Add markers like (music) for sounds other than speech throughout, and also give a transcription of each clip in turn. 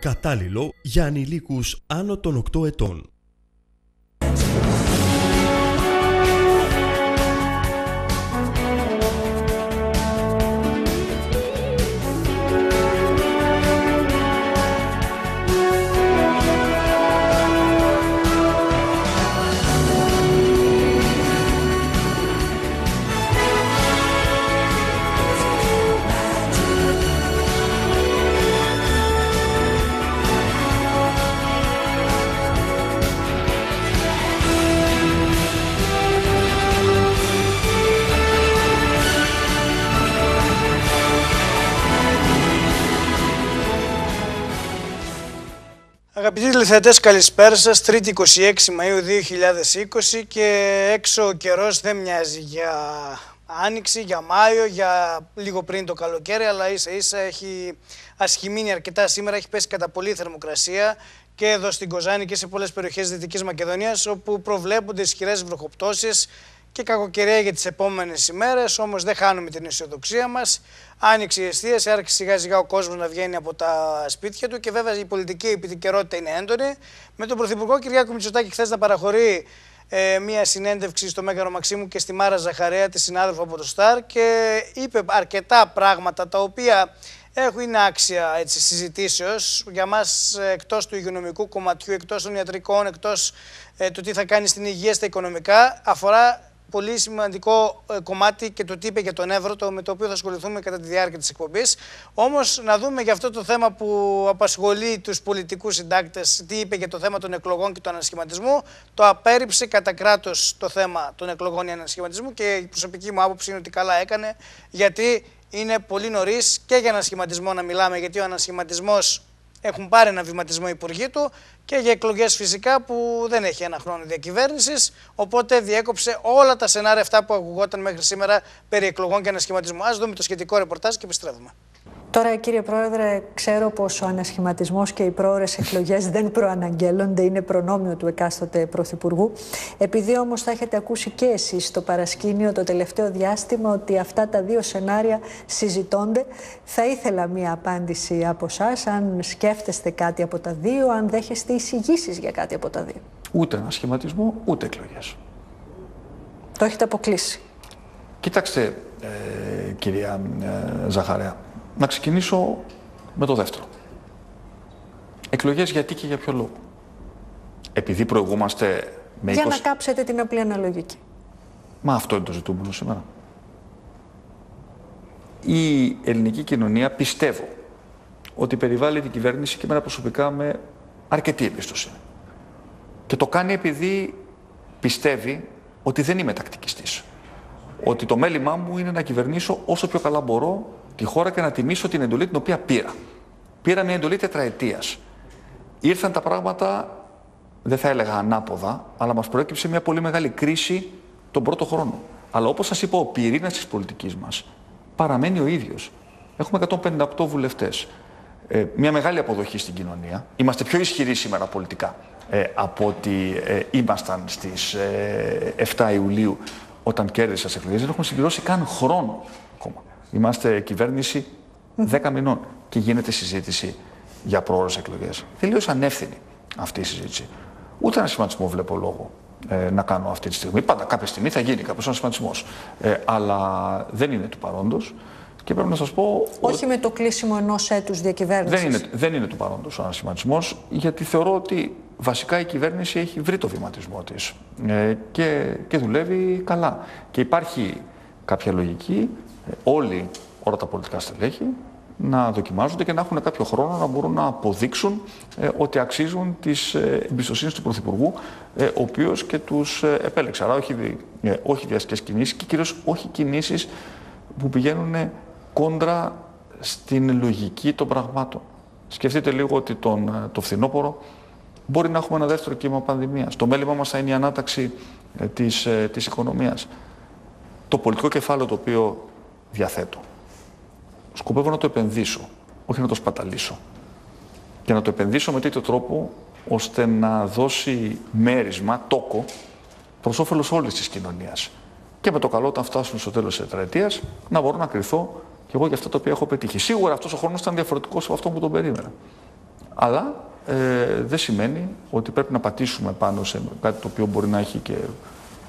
Κατάλληλο για ανηλίκους άνω των 8 ετών. Αγαπητοί τηλεθεατές, καλησπέρα σας. 3η 26 Μαΐου 2020 και έξω ο καιρός δεν μοιάζει για Άνοιξη, για Μάιο, για λίγο πριν το καλοκαίρι, αλλά ίσα ίσα έχει ασχημίνει αρκετά σήμερα, έχει πέσει κατά πολύ θερμοκρασία και εδώ στην Κοζάνη και σε πολλές περιοχές Δυτικής Μακεδονίας, όπου προβλέπονται ισχυρές βροχοπτώσεις και κακοκαιρία για τις επόμενες ημέρες, όμως δεν χάνουμε την αισιοδοξία μας. Άνοιξε η εστίαση, άρχισε σιγά σιγά ο κόσμος να βγαίνει από τα σπίτια του και βέβαια η πολιτική επικαιρότητα είναι έντονη. Με τον Πρωθυπουργό Κυριάκο Μητσοτάκη χθες να παραχωρεί ε, μία συνέντευξη στο Μέγαρο Μαξίμου και στη Μάρα Ζαχαρέα, τη συνάδελφο από το ΣΤΑΡ και είπε αρκετά πράγματα τα οποία έχουν είναι άξια έτσι, συζητήσεως για μας ε, εκτός του υγειονομικού κομματιού, εκτός των ιατρικών, εκτός ε, του τι θα κάνει στην υγεία στα οικονομικά, αφορά πολύ σημαντικό ε, κομμάτι και το τι είπε για τον Εύρο, το, με το οποίο θα ασχοληθούμε κατά τη διάρκεια της εκπομπής. Όμως να δούμε για αυτό το θέμα που απασχολεί τους πολιτικούς συντάκτες, τι είπε για το θέμα των εκλογών και του ανασχηματισμού. Το απέρριψε κατά κράτος το θέμα των εκλογών ή ανασχηματισμού και η προσωπική μου άποψη είναι ότι καλά έκανε, γιατί είναι πολύ νωρίς και για ανασχηματισμό να μιλάμε, γιατί ο ανασχηματισμός έχουν πάρει ένα βηματισμό οι υπουργοί του και για εκλογές φυσικά που δεν έχει ένα χρόνο διακυβέρνησης. Οπότε διέκοψε όλα τα σενάρια αυτά που ακουγόταν μέχρι σήμερα περί εκλογών και ανασχηματισμού. Α δούμε το σχετικό ρεπορτάζ και επιστρέφουμε. Τώρα, κύριε Πρόεδρε, ξέρω πως ο ανασχηματισμός και οι πρόορε εκλογές δεν προαναγγέλλονται, είναι προνόμιο του εκάστοτε Πρωθυπουργού. Επειδή όμως θα έχετε ακούσει και εσείς στο παρασκήνιο το τελευταίο διάστημα ότι αυτά τα δύο σενάρια συζητώνται, θα ήθελα μία απάντηση από εσά, αν σκέφτεστε κάτι από τα δύο, αν δέχεστε εισηγήσεις για κάτι από τα δύο. Ούτε ανασχηματισμό, ούτε εκλογές. Το έχετε αποκλείσει. Κοιτάξτε, ε, κυρία ε, Ζαχαρέα, να ξεκινήσω με το δεύτερο. Εκλογές γιατί και για ποιο λόγο; Επειδή προηγούμαστε με 20... Για να κάψετε την απλή αναλογική. Μα αυτό είναι το ζητούμενο σήμερα. Η ελληνική κοινωνία πιστεύω ότι περιβάλλει την κυβέρνηση και εμένα προσωπικά με αρκετή εμπιστοσύνη. Και το κάνει επειδή πιστεύει ότι δεν είμαι τακτικιστής. Ότι το μέλημά μου είναι να κυβερνήσω όσο πιο καλά μπορώ τη χώρα και να τιμήσω την εντολή την οποία πήρα. Πήρα μια εντολή τετραετίας. Ήρθαν τα πράγματα, δεν θα έλεγα ανάποδα, αλλά μας προέκυψε μια πολύ μεγάλη κρίση τον πρώτο χρόνο. Αλλά όπως σας είπα, ο πυρήνας της πολιτικής μας παραμένει ο ίδιος. Έχουμε 158 βουλευτές. Ε, μια μεγάλη αποδοχή στην κοινωνία. Είμαστε πιο ισχυροί σήμερα πολιτικά ε, από ότι ε, ήμασταν στις 7 ε, Ιουλίου όταν κέρδισα τι εκλογές. Δεν έχουμε συμπληρώσει καν χρόνο ακόμα. Είμαστε κυβέρνηση 10 μηνών και γίνεται συζήτηση για πρόορες εκλογές. Τελείως ανεύθυνη αυτή η συζήτηση. Ούτε ένα σχηματισμό βλέπω λόγο ε, να κάνω αυτή τη στιγμή. Πάντα κάποια στιγμή θα γίνει κάποιος σχηματισμός. Ε, αλλά δεν είναι του παρόντος. Και πρέπει να σας πω. Όχι με το κλείσιμο ενός έτους διακυβέρνησης. Δεν είναι, δεν είναι του παρόντος ο ανασχηματισμό, γιατί θεωρώ ότι βασικά η κυβέρνηση έχει βρει το βηματισμό της ε, και, και δουλεύει καλά. Και υπάρχει κάποια λογική όλοι, όλα τα πολιτικά στελέχη, να δοκιμάζονται και να έχουν κάποιο χρόνο να μπορούν να αποδείξουν ε, ότι αξίζουν τη ε, εμπιστοσύνη του Πρωθυπουργού, ε, ο οποίος και τους ε, επέλεξε. Άρα, όχι, ε, όχι βιαστικέ κινήσεις και κυρίως όχι κινήσεις που πηγαίνουν κόντρα στην λογική των πραγμάτων. Σκεφτείτε λίγο ότι τον, ε, το φθινόπωρο μπορεί να έχουμε ένα δεύτερο κύμα πανδημίας. Το μέλημά μας θα είναι η ανάταξη της, της οικονομίας το πολιτικό κεφάλαιο το οποίο διαθέτω. Σκοπεύω να το επενδύσω, όχι να το σπαταλήσω. Και να το επενδύσω με τέτοιο τρόπο ώστε να δώσει μέρισμα, τόκο, προς όφελος όλης της κοινωνίας. Και με το καλό, όταν φτάσουμε στο τέλος της τετραετίας, να μπορώ να κρυθώ και εγώ για αυτά τα οποία έχω πετύχει. Σίγουρα αυτός ο χρόνος ήταν διαφορετικός από αυτό που τον περίμενα. Αλλά ε, δεν σημαίνει ότι πρέπει να πατήσουμε πάνω σε κάτι το οποίο μπορεί να έχει και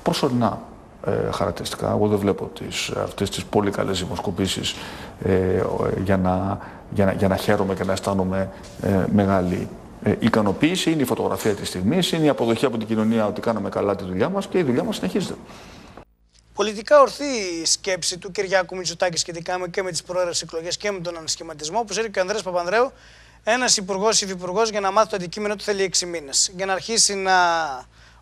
προσωρινά ε, χαρακτηριστικά. Εγώ δεν βλέπω τις, αυτές τις πολύ καλές δημοσκοπήσεις ε, για, να, για, να, για να χαίρομαι και να αισθάνομαι ε, μεγάλη ε, ικανοποίηση. Είναι η φωτογραφία της στιγμής, είναι η αποδοχή από την κοινωνία ότι κάναμε καλά τη δουλειά μας και η δουλειά μας συνεχίζεται. Πολιτικά ορθή η σκέψη του Κυριάκου Μητσοτάκης σχετικά και με τις προέρε εκλογές και με τον ανασχηματισμό, που έρχεται και ο Ανδρέας Παπανδρέου, ένας υπουργός ή υφυπουργός, για να μάθει το αντικείμενο του θέλει 6 μήνες. Για να αρχίσει να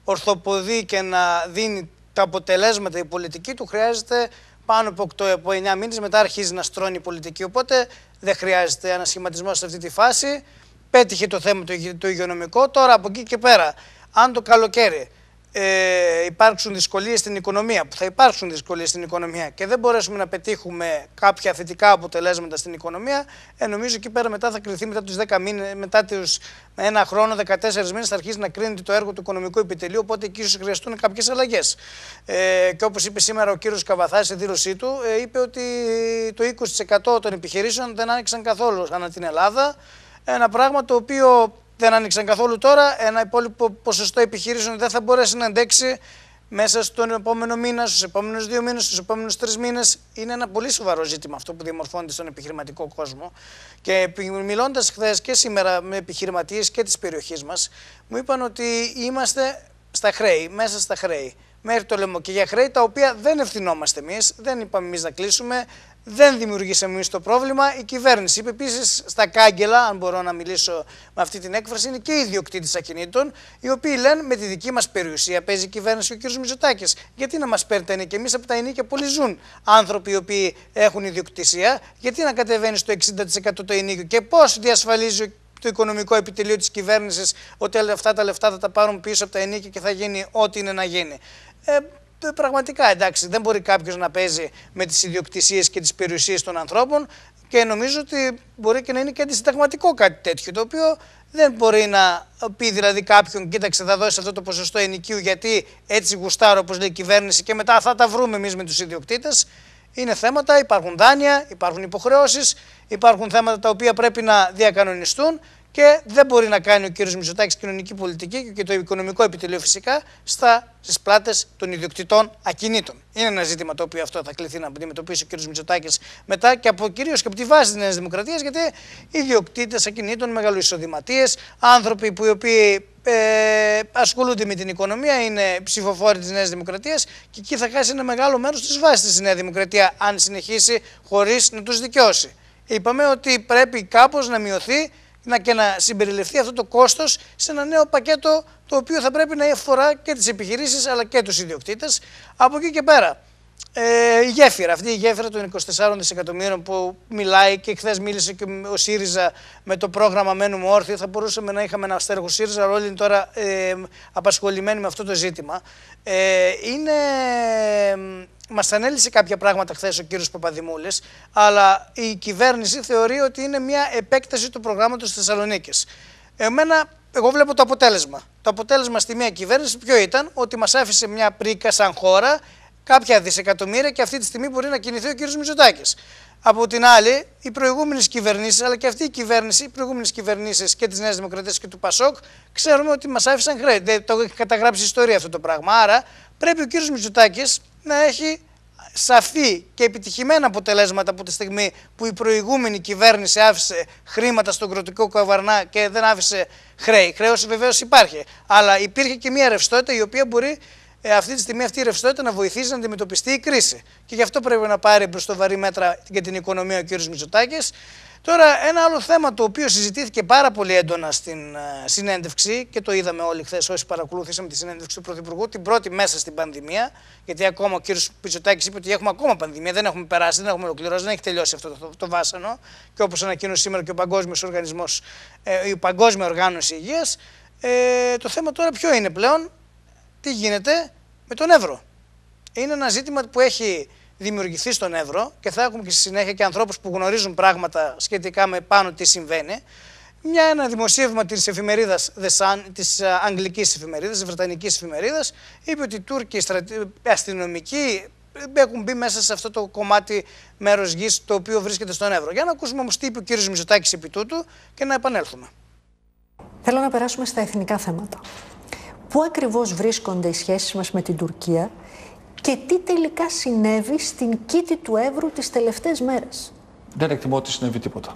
ορθοποδεί και να δίνει τα αποτελέσματα η πολιτική του, χρειάζεται πάνω από 8 από 9 μήνες. Μετά αρχίζει να στρώνει η πολιτική. Οπότε δεν χρειάζεται ανασχηματισμό σε αυτή τη φάση. Πέτυχε το θέμα το, το υγειονομικό. Τώρα από εκεί και πέρα, αν το καλοκαίρι ε, υπάρξουν δυσκολίες στην οικονομία, που θα υπάρξουν δυσκολίες στην οικονομία και δεν μπορέσουμε να πετύχουμε κάποια θετικά αποτελέσματα στην οικονομία, ε, νομίζω εκεί πέρα μετά θα κρυθεί μετά τους 10 μήνες, μετά τους ένα χρόνο, 14 μήνες θα αρχίσει να κρίνεται το έργο του οικονομικού επιτελείου, οπότε εκεί ίσως χρειαστούν κάποιες αλλαγές. Ε, και όπως είπε σήμερα ο κύριος Καβαθάς σε δήλωσή του, ε, είπε ότι το 20% των επιχειρήσεων δεν άνοιξαν καθόλου ανά την Ελλάδα, ένα πράγμα το οποίο δεν άνοιξαν καθόλου τώρα. Ένα υπόλοιπο ποσοστό επιχειρήσεων δεν θα μπορέσει να αντέξει μέσα στον επόμενο μήνα, στους επόμενους δύο μήνες, στους επόμενους τρεις μήνες. Είναι ένα πολύ σοβαρό ζήτημα αυτό που διαμορφώνεται στον επιχειρηματικό κόσμο. Και μιλώντας χθες και σήμερα με επιχειρηματίες και της περιοχής μας, μου είπαν ότι είμαστε στα χρέη, μέσα στα χρέη. Μέχρι το λαιμό και για χρέη τα οποία δεν ευθυνόμαστε εμείς, δεν είπαμε εμείς να κλείσουμε, δεν δημιουργήσαμε εμεί το πρόβλημα. Η κυβέρνηση είπε επίσης στα κάγκελα, αν μπορώ να μιλήσω με αυτή την έκφραση, είναι και οι ιδιοκτήτες ακινήτων, οι οποίοι λένε με τη δική μας περιουσία παίζει η κυβέρνηση ο κ. Μητσοτάκης. Γιατί να μας παίρνει και εμείς από τα ενίκια πολλοί ζουν άνθρωποι οι οποίοι έχουν ιδιοκτησία, γιατί να κατεβαίνει στο 60% το ενίκιο; Και πώς διασφαλίζει το οικονομικό επιτελείο της κυβέρνησης ότι αυτά τα λεφτά θα τα πάρουν πίσω από τα ενίκια και θα γίνει ό,τι είναι να γίνει; Ε, πραγματικά εντάξει, δεν μπορεί κάποιος να παίζει με τις ιδιοκτησίες και τις περιουσίες των ανθρώπων και νομίζω ότι μπορεί και να είναι και αντισυνταγματικό κάτι τέτοιο. Το οποίο δεν μπορεί να πει δηλαδή κάποιον, κοίταξε, θα δώσεις αυτό το ποσοστό ενοικίου γιατί έτσι γουστάρω, όπως λέει η κυβέρνηση, και μετά θα τα βρούμε εμείς με τους ιδιοκτήτες. Είναι θέματα, υπάρχουν δάνεια, υπάρχουν υποχρεώσεις, υπάρχουν θέματα τα οποία πρέπει να διακανονιστούν και δεν μπορεί να κάνει ο κ. Μητσοτάκης κοινωνική πολιτική και το οικονομικό επιτελείο φυσικά στις πλάτες των ιδιοκτητών ακινήτων. Είναι ένα ζήτημα το οποίο αυτό θα κληθεί να αντιμετωπίσει ο κ. Μητσοτάκης μετά και από κυρίως και από τη βάση της Νέας Δημοκρατίας, γιατί οι ιδιοκτήτες ακινήτων, μεγαλοεισοδηματίες, άνθρωποι που οι οποίοι ε, ασχολούνται με την οικονομία, είναι ψηφοφόροι της Νέας Δημοκρατίας και εκεί θα χάσει ένα μεγάλο μέρος της βάσης της Νέα Δημοκρατία, αν συνεχίσει χωρίς να τους δικαιώσει. Είπαμε ότι πρέπει κάπως να μειωθεί να και να συμπεριληφθεί αυτό το κόστος σε ένα νέο πακέτο το οποίο θα πρέπει να αφορά και τις επιχειρήσεις αλλά και τους ιδιοκτήτες. Από εκεί και πέρα, ε, η γέφυρα, αυτή η γέφυρα των 24 δισεκατομμύρων που μιλάει και χθες μίλησε και ο ΣΥΡΙΖΑ με το πρόγραμμα Μένουμε Όρθιο. Θα μπορούσαμε να είχαμε ένα στέρχο ΣΥΡΙΖΑ, αλλά όλοι είναι τώρα ε, απασχολημένοι με αυτό το ζήτημα. Ε, είναι Μας ανέλησε κάποια πράγματα χθες ο κύριος Παπαδημούλης, αλλά η κυβέρνηση θεωρεί ότι είναι μια επέκταση του προγράμματος της Θεσσαλονίκης. Εμένα, εγώ βλέπω το αποτέλεσμα. Το αποτέλεσμα στη μια κυβέρνηση ποιο ήταν, ότι μας άφησε μια πρίκα σαν χώρα, κάποια δισεκατομμύρια και αυτή τη στιγμή μπορεί να κινηθεί ο κύριος Μητσοτάκης. Από την άλλη, οι προηγούμενες κυβερνήσεις, αλλά και αυτή η κυβέρνηση, οι προηγούμενες κυβερνήσεις και τη Νέα Δημοκρατία και του Πασόκ, ξέρουμε ότι μας άφησαν χρέη. Δεν το έχει καταγράψει η ιστορία αυτό το πράγμα. Άρα, πρέπει ο κύριος Μητσοτάκης να έχει σαφή και επιτυχημένα αποτελέσματα από τη στιγμή που η προηγούμενη κυβέρνηση άφησε χρήματα στον κροτικό καβαρνά και δεν άφησε χρέη. Χρέωση βεβαίως υπάρχει. Αλλά υπήρχε και μια ρευστότητα η οποία μπορεί ε, αυτή τη στιγμή αυτή η ρευστότητα να βοηθήσει να αντιμετωπιστεί η κρίση. Και γι' αυτό πρέπει να πάρει προς το βαρύ μέτρα για την οικονομία ο κ. Μητσοτάκης. Τώρα, ένα άλλο θέμα το οποίο συζητήθηκε πάρα πολύ έντονα στην uh, συνέντευξη και το είδαμε όλοι χθες όσοι παρακολουθήσαμε τη συνέντευξη του Πρωθυπουργού, την πρώτη μέσα στην πανδημία. Γιατί ακόμα ο κ. Πιτσοτάκη είπε ότι έχουμε ακόμα πανδημία, δεν έχουμε περάσει, δεν έχουμε ολοκληρώσει, δεν έχει τελειώσει αυτό το, το, βάσανο. Και όπως ανακοίνωσε σήμερα και ο Παγκόσμιος Οργανισμός, ε, η Παγκόσμια Οργάνωση Υγείας, ε, το θέμα τώρα ποιο είναι πλέον, τι γίνεται με τον Εύρο. Είναι ένα ζήτημα που έχει δημιουργηθεί στον Εύρο και θα έχουμε και στη συνέχεια και ανθρώπους που γνωρίζουν πράγματα σχετικά με πάνω τι συμβαίνει. Μια, ένα δημοσίευμα της εφημερίδας The Sun, της ε, αγγλικής εφημερίδας, της βρετανικής εφημερίδας, είπε ότι οι Τούρκοι αστυνομικοί έχουν μπει μέσα σε αυτό το κομμάτι μέρος γης το οποίο βρίσκεται στον Εύρο. Για να ακούσουμε όμως τι είπε ο κύριος Μητσοτάκης επί τούτου και να επανέλθουμε. Θέλω να περάσουμε στα εθνικά θέματα. Πού ακριβώς βρίσκονται οι σχέσεις μας με την Τουρκία και τι τελικά συνέβη στην κήτη του Εύρου τις τελευταίες μέρες; Δεν εκτιμώ ότι συνέβη τίποτα.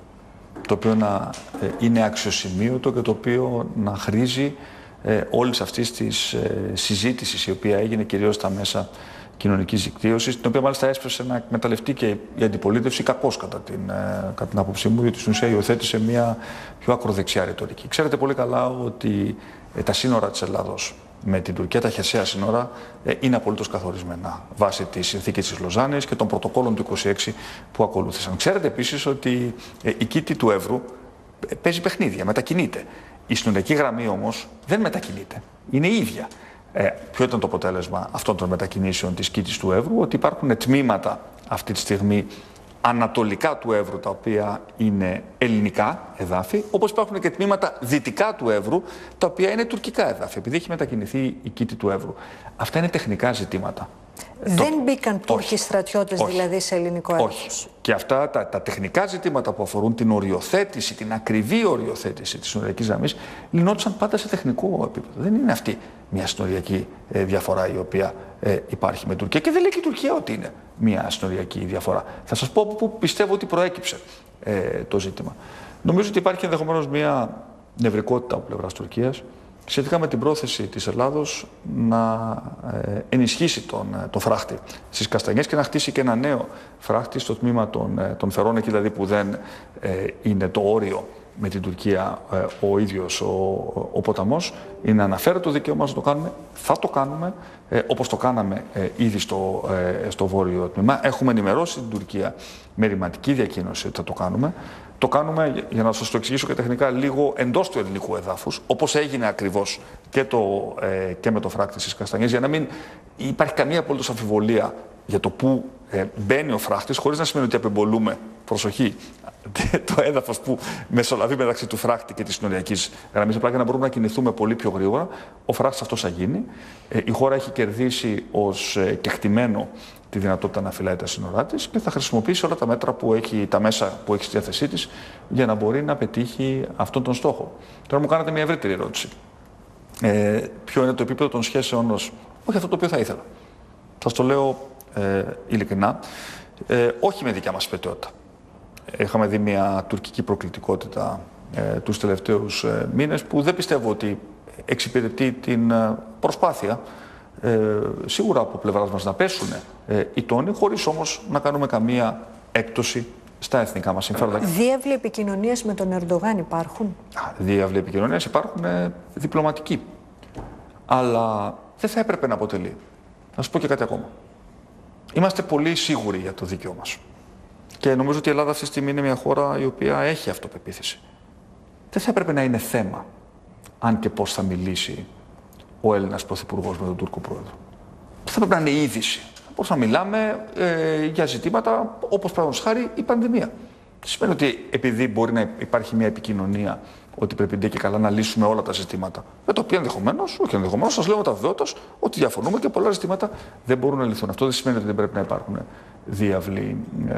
Το οποίο να ε, είναι αξιοσημείωτο και το οποίο να χρήζει ε, όλης αυτής της ε, συζήτησης η οποία έγινε κυρίως στα μέσα κοινωνικής δικτύωσης, την οποία μάλιστα έσπρεσε να εκμεταλλευτεί και η αντιπολίτευση κακώς κατά, την, ε, κατά την άποψή μου, γιατί στην ουσία υιοθέτησε μια πιο ακροδεξιά ρητορική. Ξέρετε πολύ καλά ότι ε, τα σύνορα της Ελλάδος με την Τουρκία, τα χερσαία σύνορα, ε, είναι απολύτως καθορισμένα βάσει τη συνθήκη της Λοζάνης και των πρωτοκόλων του 26 που ακολούθησαν. Ξέρετε επίσης ότι η κήτη του Εύρου παίζει παιχνίδια, μετακινείται. Η συνολική γραμμή όμως δεν μετακινείται. Είναι η ίδια. Ε, ποιο ήταν το αποτέλεσμα αυτών των μετακινήσεων της κήτης του Εύρου, ότι υπάρχουν τμήματα αυτή τη στιγμή ανατολικά του Εύρου, τα οποία είναι ελληνικά εδάφη, όπως υπάρχουν και τμήματα δυτικά του Εύρου, τα οποία είναι τουρκικά εδάφη, επειδή έχει μετακινηθεί η κήτη του Εύρου. Αυτά είναι τεχνικά ζητήματα. Δεν μπήκαν Τούρκοι στρατιώτες δηλαδή σε ελληνικό έδαφος. Όχι. Και αυτά τα, τα τεχνικά ζητήματα που αφορούν την οριοθέτηση, την ακριβή οριοθέτηση της συνοριακής γραμμής, λυνόντουσαν πάντα σε τεχνικό επίπεδο. Δεν είναι αυτή μια συνοριακή ε, διαφορά η οποία ε, υπάρχει με Τουρκία. Και δεν λέει και η Τουρκία ότι είναι μια συνοριακή διαφορά. Θα σας πω πού πιστεύω ότι προέκυψε ε, το ζήτημα. Νομίζω ότι υπάρχει ενδεχομένως μια νευρικότητα από πλευράς Τουρκίας σχετικά με την πρόθεση της Ελλάδος να ε, ενισχύσει τον, ε, τον φράχτη στις Καστανιές και να χτίσει και ένα νέο φράχτη στο τμήμα των, ε, των Φερών, εκεί δηλαδή που δεν είναι το όριο με την Τουρκία ο ίδιος ο, ο, ποταμός. Είναι να αναφέρει το δικαίωμα να το κάνουμε, θα το κάνουμε, όπως το κάναμε ήδη στο, στο βόρειο τμήμα. Έχουμε ενημερώσει την Τουρκία με ρηματική διακοίνωση ότι θα το κάνουμε. Το κάνουμε, για να σας το εξηγήσω και τεχνικά, λίγο εντός του ελληνικού εδάφους, όπως έγινε ακριβώς και, ε, και με το φράκτη της Καστανιέ, για να μην υπάρχει καμία απολύτως αμφιβολία για το πού ε, μπαίνει ο φράχτης, χωρίς να σημαίνει ότι απεμπολούμε, προσοχή, (laughs) το έδαφος που μεσολαβεί μεταξύ του φράχτη και της συνοριακής γραμμής. Απλά για να μπορούμε να κινηθούμε πολύ πιο γρήγορα, ο φράχτης αυτός θα γίνει. Ε, η χώρα έχει κερδίσει ως ε, κεκτημένο τη δυνατότητα να φυλάει τα σύνορά της και θα χρησιμοποιήσει όλα τα μέτρα που έχει, τα μέσα που έχει στη διάθεσή της για να μπορεί να πετύχει αυτόν τον στόχο. Τώρα μου κάνατε μια ευρύτερη ερώτηση. Ε, ποιο είναι το επίπεδο των σχέσεων ως. Όχι αυτό το οποίο θα ήθελα. Θα το λέω ε, ειλικρινά. Ε, όχι με δικιά μας υπετιότητα. Είχαμε δει μια τουρκική προκλητικότητα ε, τους τελευταίους ε, μήνες που δεν πιστεύω ότι εξυπηρετεί την ε, προσπάθεια ε, σίγουρα από πλευράς μας να πέσουν ε, οι τόνοι, χωρίς όμως να κάνουμε καμία έκπτωση στα εθνικά μας συμφέροντα. Διεύλοι επικοινωνίε με τον Ερντογάν υπάρχουν; Διεύλοι επικοινωνίας υπάρχουν ε, διπλωματικοί. Αλλά δεν θα έπρεπε να αποτελεί. Να σα πω και κάτι ακόμα. Είμαστε πολύ σίγουροι για το δίκαιο μας. Και νομίζω ότι η Ελλάδα αυτή τη στιγμή είναι μια χώρα η οποία έχει αυτοπεποίθηση. Δεν θα έπρεπε να είναι θέμα αν και πώς θα μιλήσει ο Έλληνας Πρωθυπουργός με τον Τούρκο Πρόεδρο. Θα πρέπει να είναι είδηση. Πώ να μιλάμε ε, για ζητήματα όπως παραδείγματος χάρη η πανδημία. Σημαίνει ότι επειδή μπορεί να υπάρχει μια επικοινωνία ότι πρέπει ντε και καλά να λύσουμε όλα τα ζητήματα. Με το οποίο ενδεχομένως, όχι ενδεχομένως, σας λέω με τα βεβαιότητα ότι διαφωνούμε και πολλά ζητήματα δεν μπορούν να λυθούν. Αυτό δεν σημαίνει ότι δεν πρέπει να υπάρχουν διάβλη ε,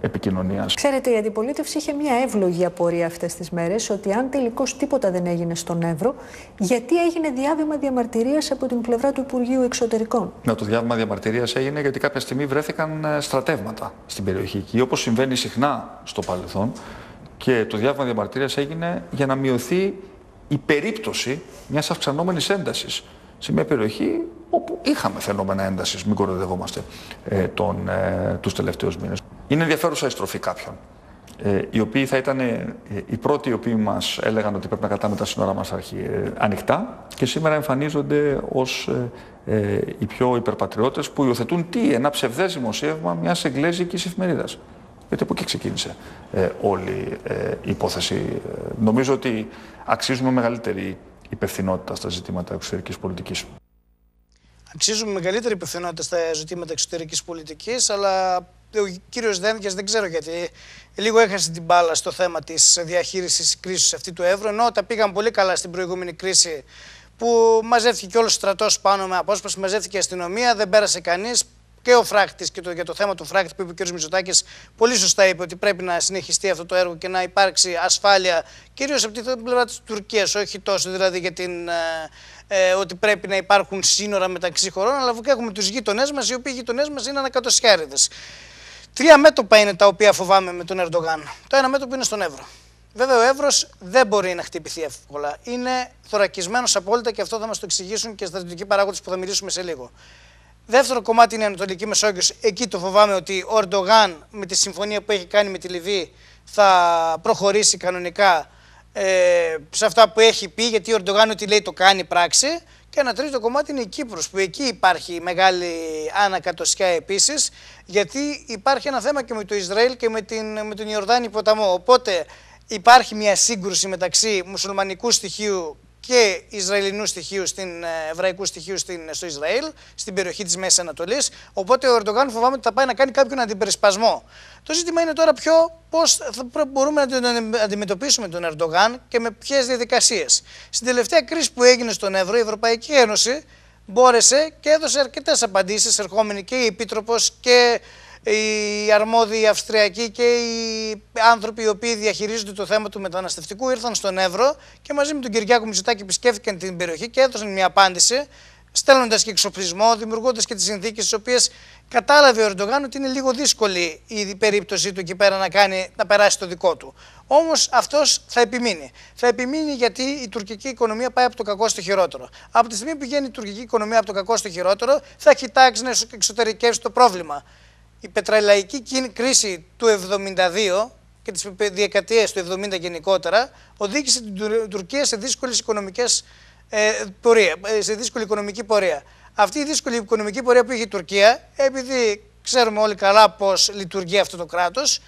επικοινωνίας. Ξέρετε, η αντιπολίτευση είχε μια εύλογη απορία αυτές τις μέρες ότι αν τελικώς τίποτα δεν έγινε στον Εύρο, γιατί έγινε διάβημα διαμαρτυρίας από την πλευρά του Υπουργείου Εξωτερικών; Ναι, το διάβημα διαμαρτυρίας έγινε γιατί κάποια στιγμή βρέθηκαν ε, στρατεύματα στην περιοχή και όπως συμβαίνει συχνά στο παρελθόν, και το διάβημα διαμαρτυρίας έγινε για να μειωθεί η περίπτωση μιας αυξανόμενης έντασης σε μια περιοχή όπου είχαμε φαινόμενα έντασης, μην κοροϊδευόμαστε, ε, τον, ε, τους τελευταίους μήνες. Είναι ενδιαφέρουσα η στροφή κάποιων, ε, οι οποίοι θα ήταν ε, οι πρώτοι οι οποίοι μας έλεγαν ότι πρέπει να κρατάμε τα σύνορα μας αρχή, ε, ανοιχτά και σήμερα εμφανίζονται ως ε, οι πιο υπερπατριώτες που υιοθετούν τι, ένα ψευδές δημοσίευμα μιας εγγλέζικης εφημερίδας. Γιατί από εκεί ξεκίνησε όλη η υπόθεση. Νομίζω ότι αξίζουμε μεγαλύτερη υπευθυνότητα στα ζητήματα εξωτερικής πολιτικής αξίζουμε μεγαλύτερη υπευθυνότητα στα ζητήματα εξωτερικής πολιτικής, αλλά ο κύριος Δένδια δεν ξέρω γιατί λίγο έχασε την μπάλα στο θέμα της διαχείρισης κρίσης αυτή του ευρώ. Ενώ τα πήγαν πολύ καλά στην προηγούμενη κρίση που μαζεύτηκε και όλος ο στρατός πάνω με απόσπαση, μαζεύτηκε η αστυνομία, δεν πέρασε κανείς. Και ο φράκτη και το, για το θέμα του φράκτη που είπε ο κ. Μητσοτάκης, πολύ σωστά είπε ότι πρέπει να συνεχιστεί αυτό το έργο και να υπάρξει ασφάλεια, κυρίως από την πλευρά της Τουρκίας, όχι τόσο δηλαδή για την, ε, ε, ότι πρέπει να υπάρχουν σύνορα μεταξύ χωρών, αλλά αφού έχουμε τους γείτονές μας, οι οποίοι γείτονές μας είναι ανακατοσιάριδε. Τρία μέτωπα είναι τα οποία φοβάμαι με τον Ερντογάν. Το ένα μέτωπο είναι στον Εύρο. Βέβαια, ο Εύρος δεν μπορεί να χτυπηθεί εύκολα. Είναι θωρακισμένος απόλυτα και αυτό θα μας το εξηγήσουν και στρατιωτικοί παράγοντες που θα μιλήσουμε σε λίγο. Δεύτερο κομμάτι είναι η Ανατολική Μεσόγειος. Εκεί το φοβάμαι ότι ο Ερντογάν με τη συμφωνία που έχει κάνει με τη Λιβύη θα προχωρήσει κανονικά ε, σε αυτά που έχει πει, γιατί ο Ερντογάν ό,τι λέει το κάνει πράξη. Και ένα τρίτο κομμάτι είναι η Κύπρος, που εκεί υπάρχει μεγάλη ανακατοσιά επίσης, γιατί υπάρχει ένα θέμα και με το Ισραήλ και με, την, με τον Ιορδάνη ποταμό. Οπότε υπάρχει μια σύγκρουση μεταξύ μουσουλμανικού στοιχείου και Ισραηλινού στοιχείου, στην, ε, εβραϊκού στοιχείου στην, στο Ισραήλ, στην περιοχή της Μέσης Ανατολής. Οπότε ο Ερντογάν φοβάμαι ότι θα πάει να κάνει κάποιον αντιπερισπασμό. Το ζήτημα είναι τώρα ποιο, πώς μπορούμε να τον αντιμετωπίσουμε τον Ερντογάν και με ποιες διαδικασίες. Στην τελευταία κρίση που έγινε στον Ευρώ, η Ευρωπαϊκή Ένωση μπόρεσε και έδωσε αρκετές απαντήσεις, ερχόμενοι και η Επίτροπος και οι αρμόδιοι Αυστριακοί και οι άνθρωποι οι οποίοι διαχειρίζονται το θέμα του μεταναστευτικού ήρθαν στον Εύρο και μαζί με τον Κυριάκο Μητσοτάκη επισκέφθηκαν την περιοχή και έδωσαν μια απάντηση, στέλνοντας και εξοπλισμό, δημιουργώντας και τις συνθήκες τις οποίες κατάλαβε ο Ερντογάν ότι είναι λίγο δύσκολη η περίπτωσή του εκεί πέρα να, κάνει, να περάσει το δικό του. Όμως αυτός θα επιμείνει. Θα επιμείνει γιατί η τουρκική οικονομία πάει από το κακό στο χειρότερο. Από τη στιγμή που βγαίνει η τουρκική οικονομία από το κακό στο χειρότερο, θα κοιτάξει να εξωτερικεύσει το πρόβλημα η πετρελαϊκή κρίση του 72 και τις δεκαετίες του 70 γενικότερα οδήγησε την Τουρκία σε δύσκολες οικονομικές ε, πορεία, ε, σε δύσκολη οικονομική πορεία. Αυτή η δύσκολη οικονομική πορεία που είχε η Τουρκία, επειδή ξέρουμε όλοι καλά πώς λειτουργεί αυτό το κράτος,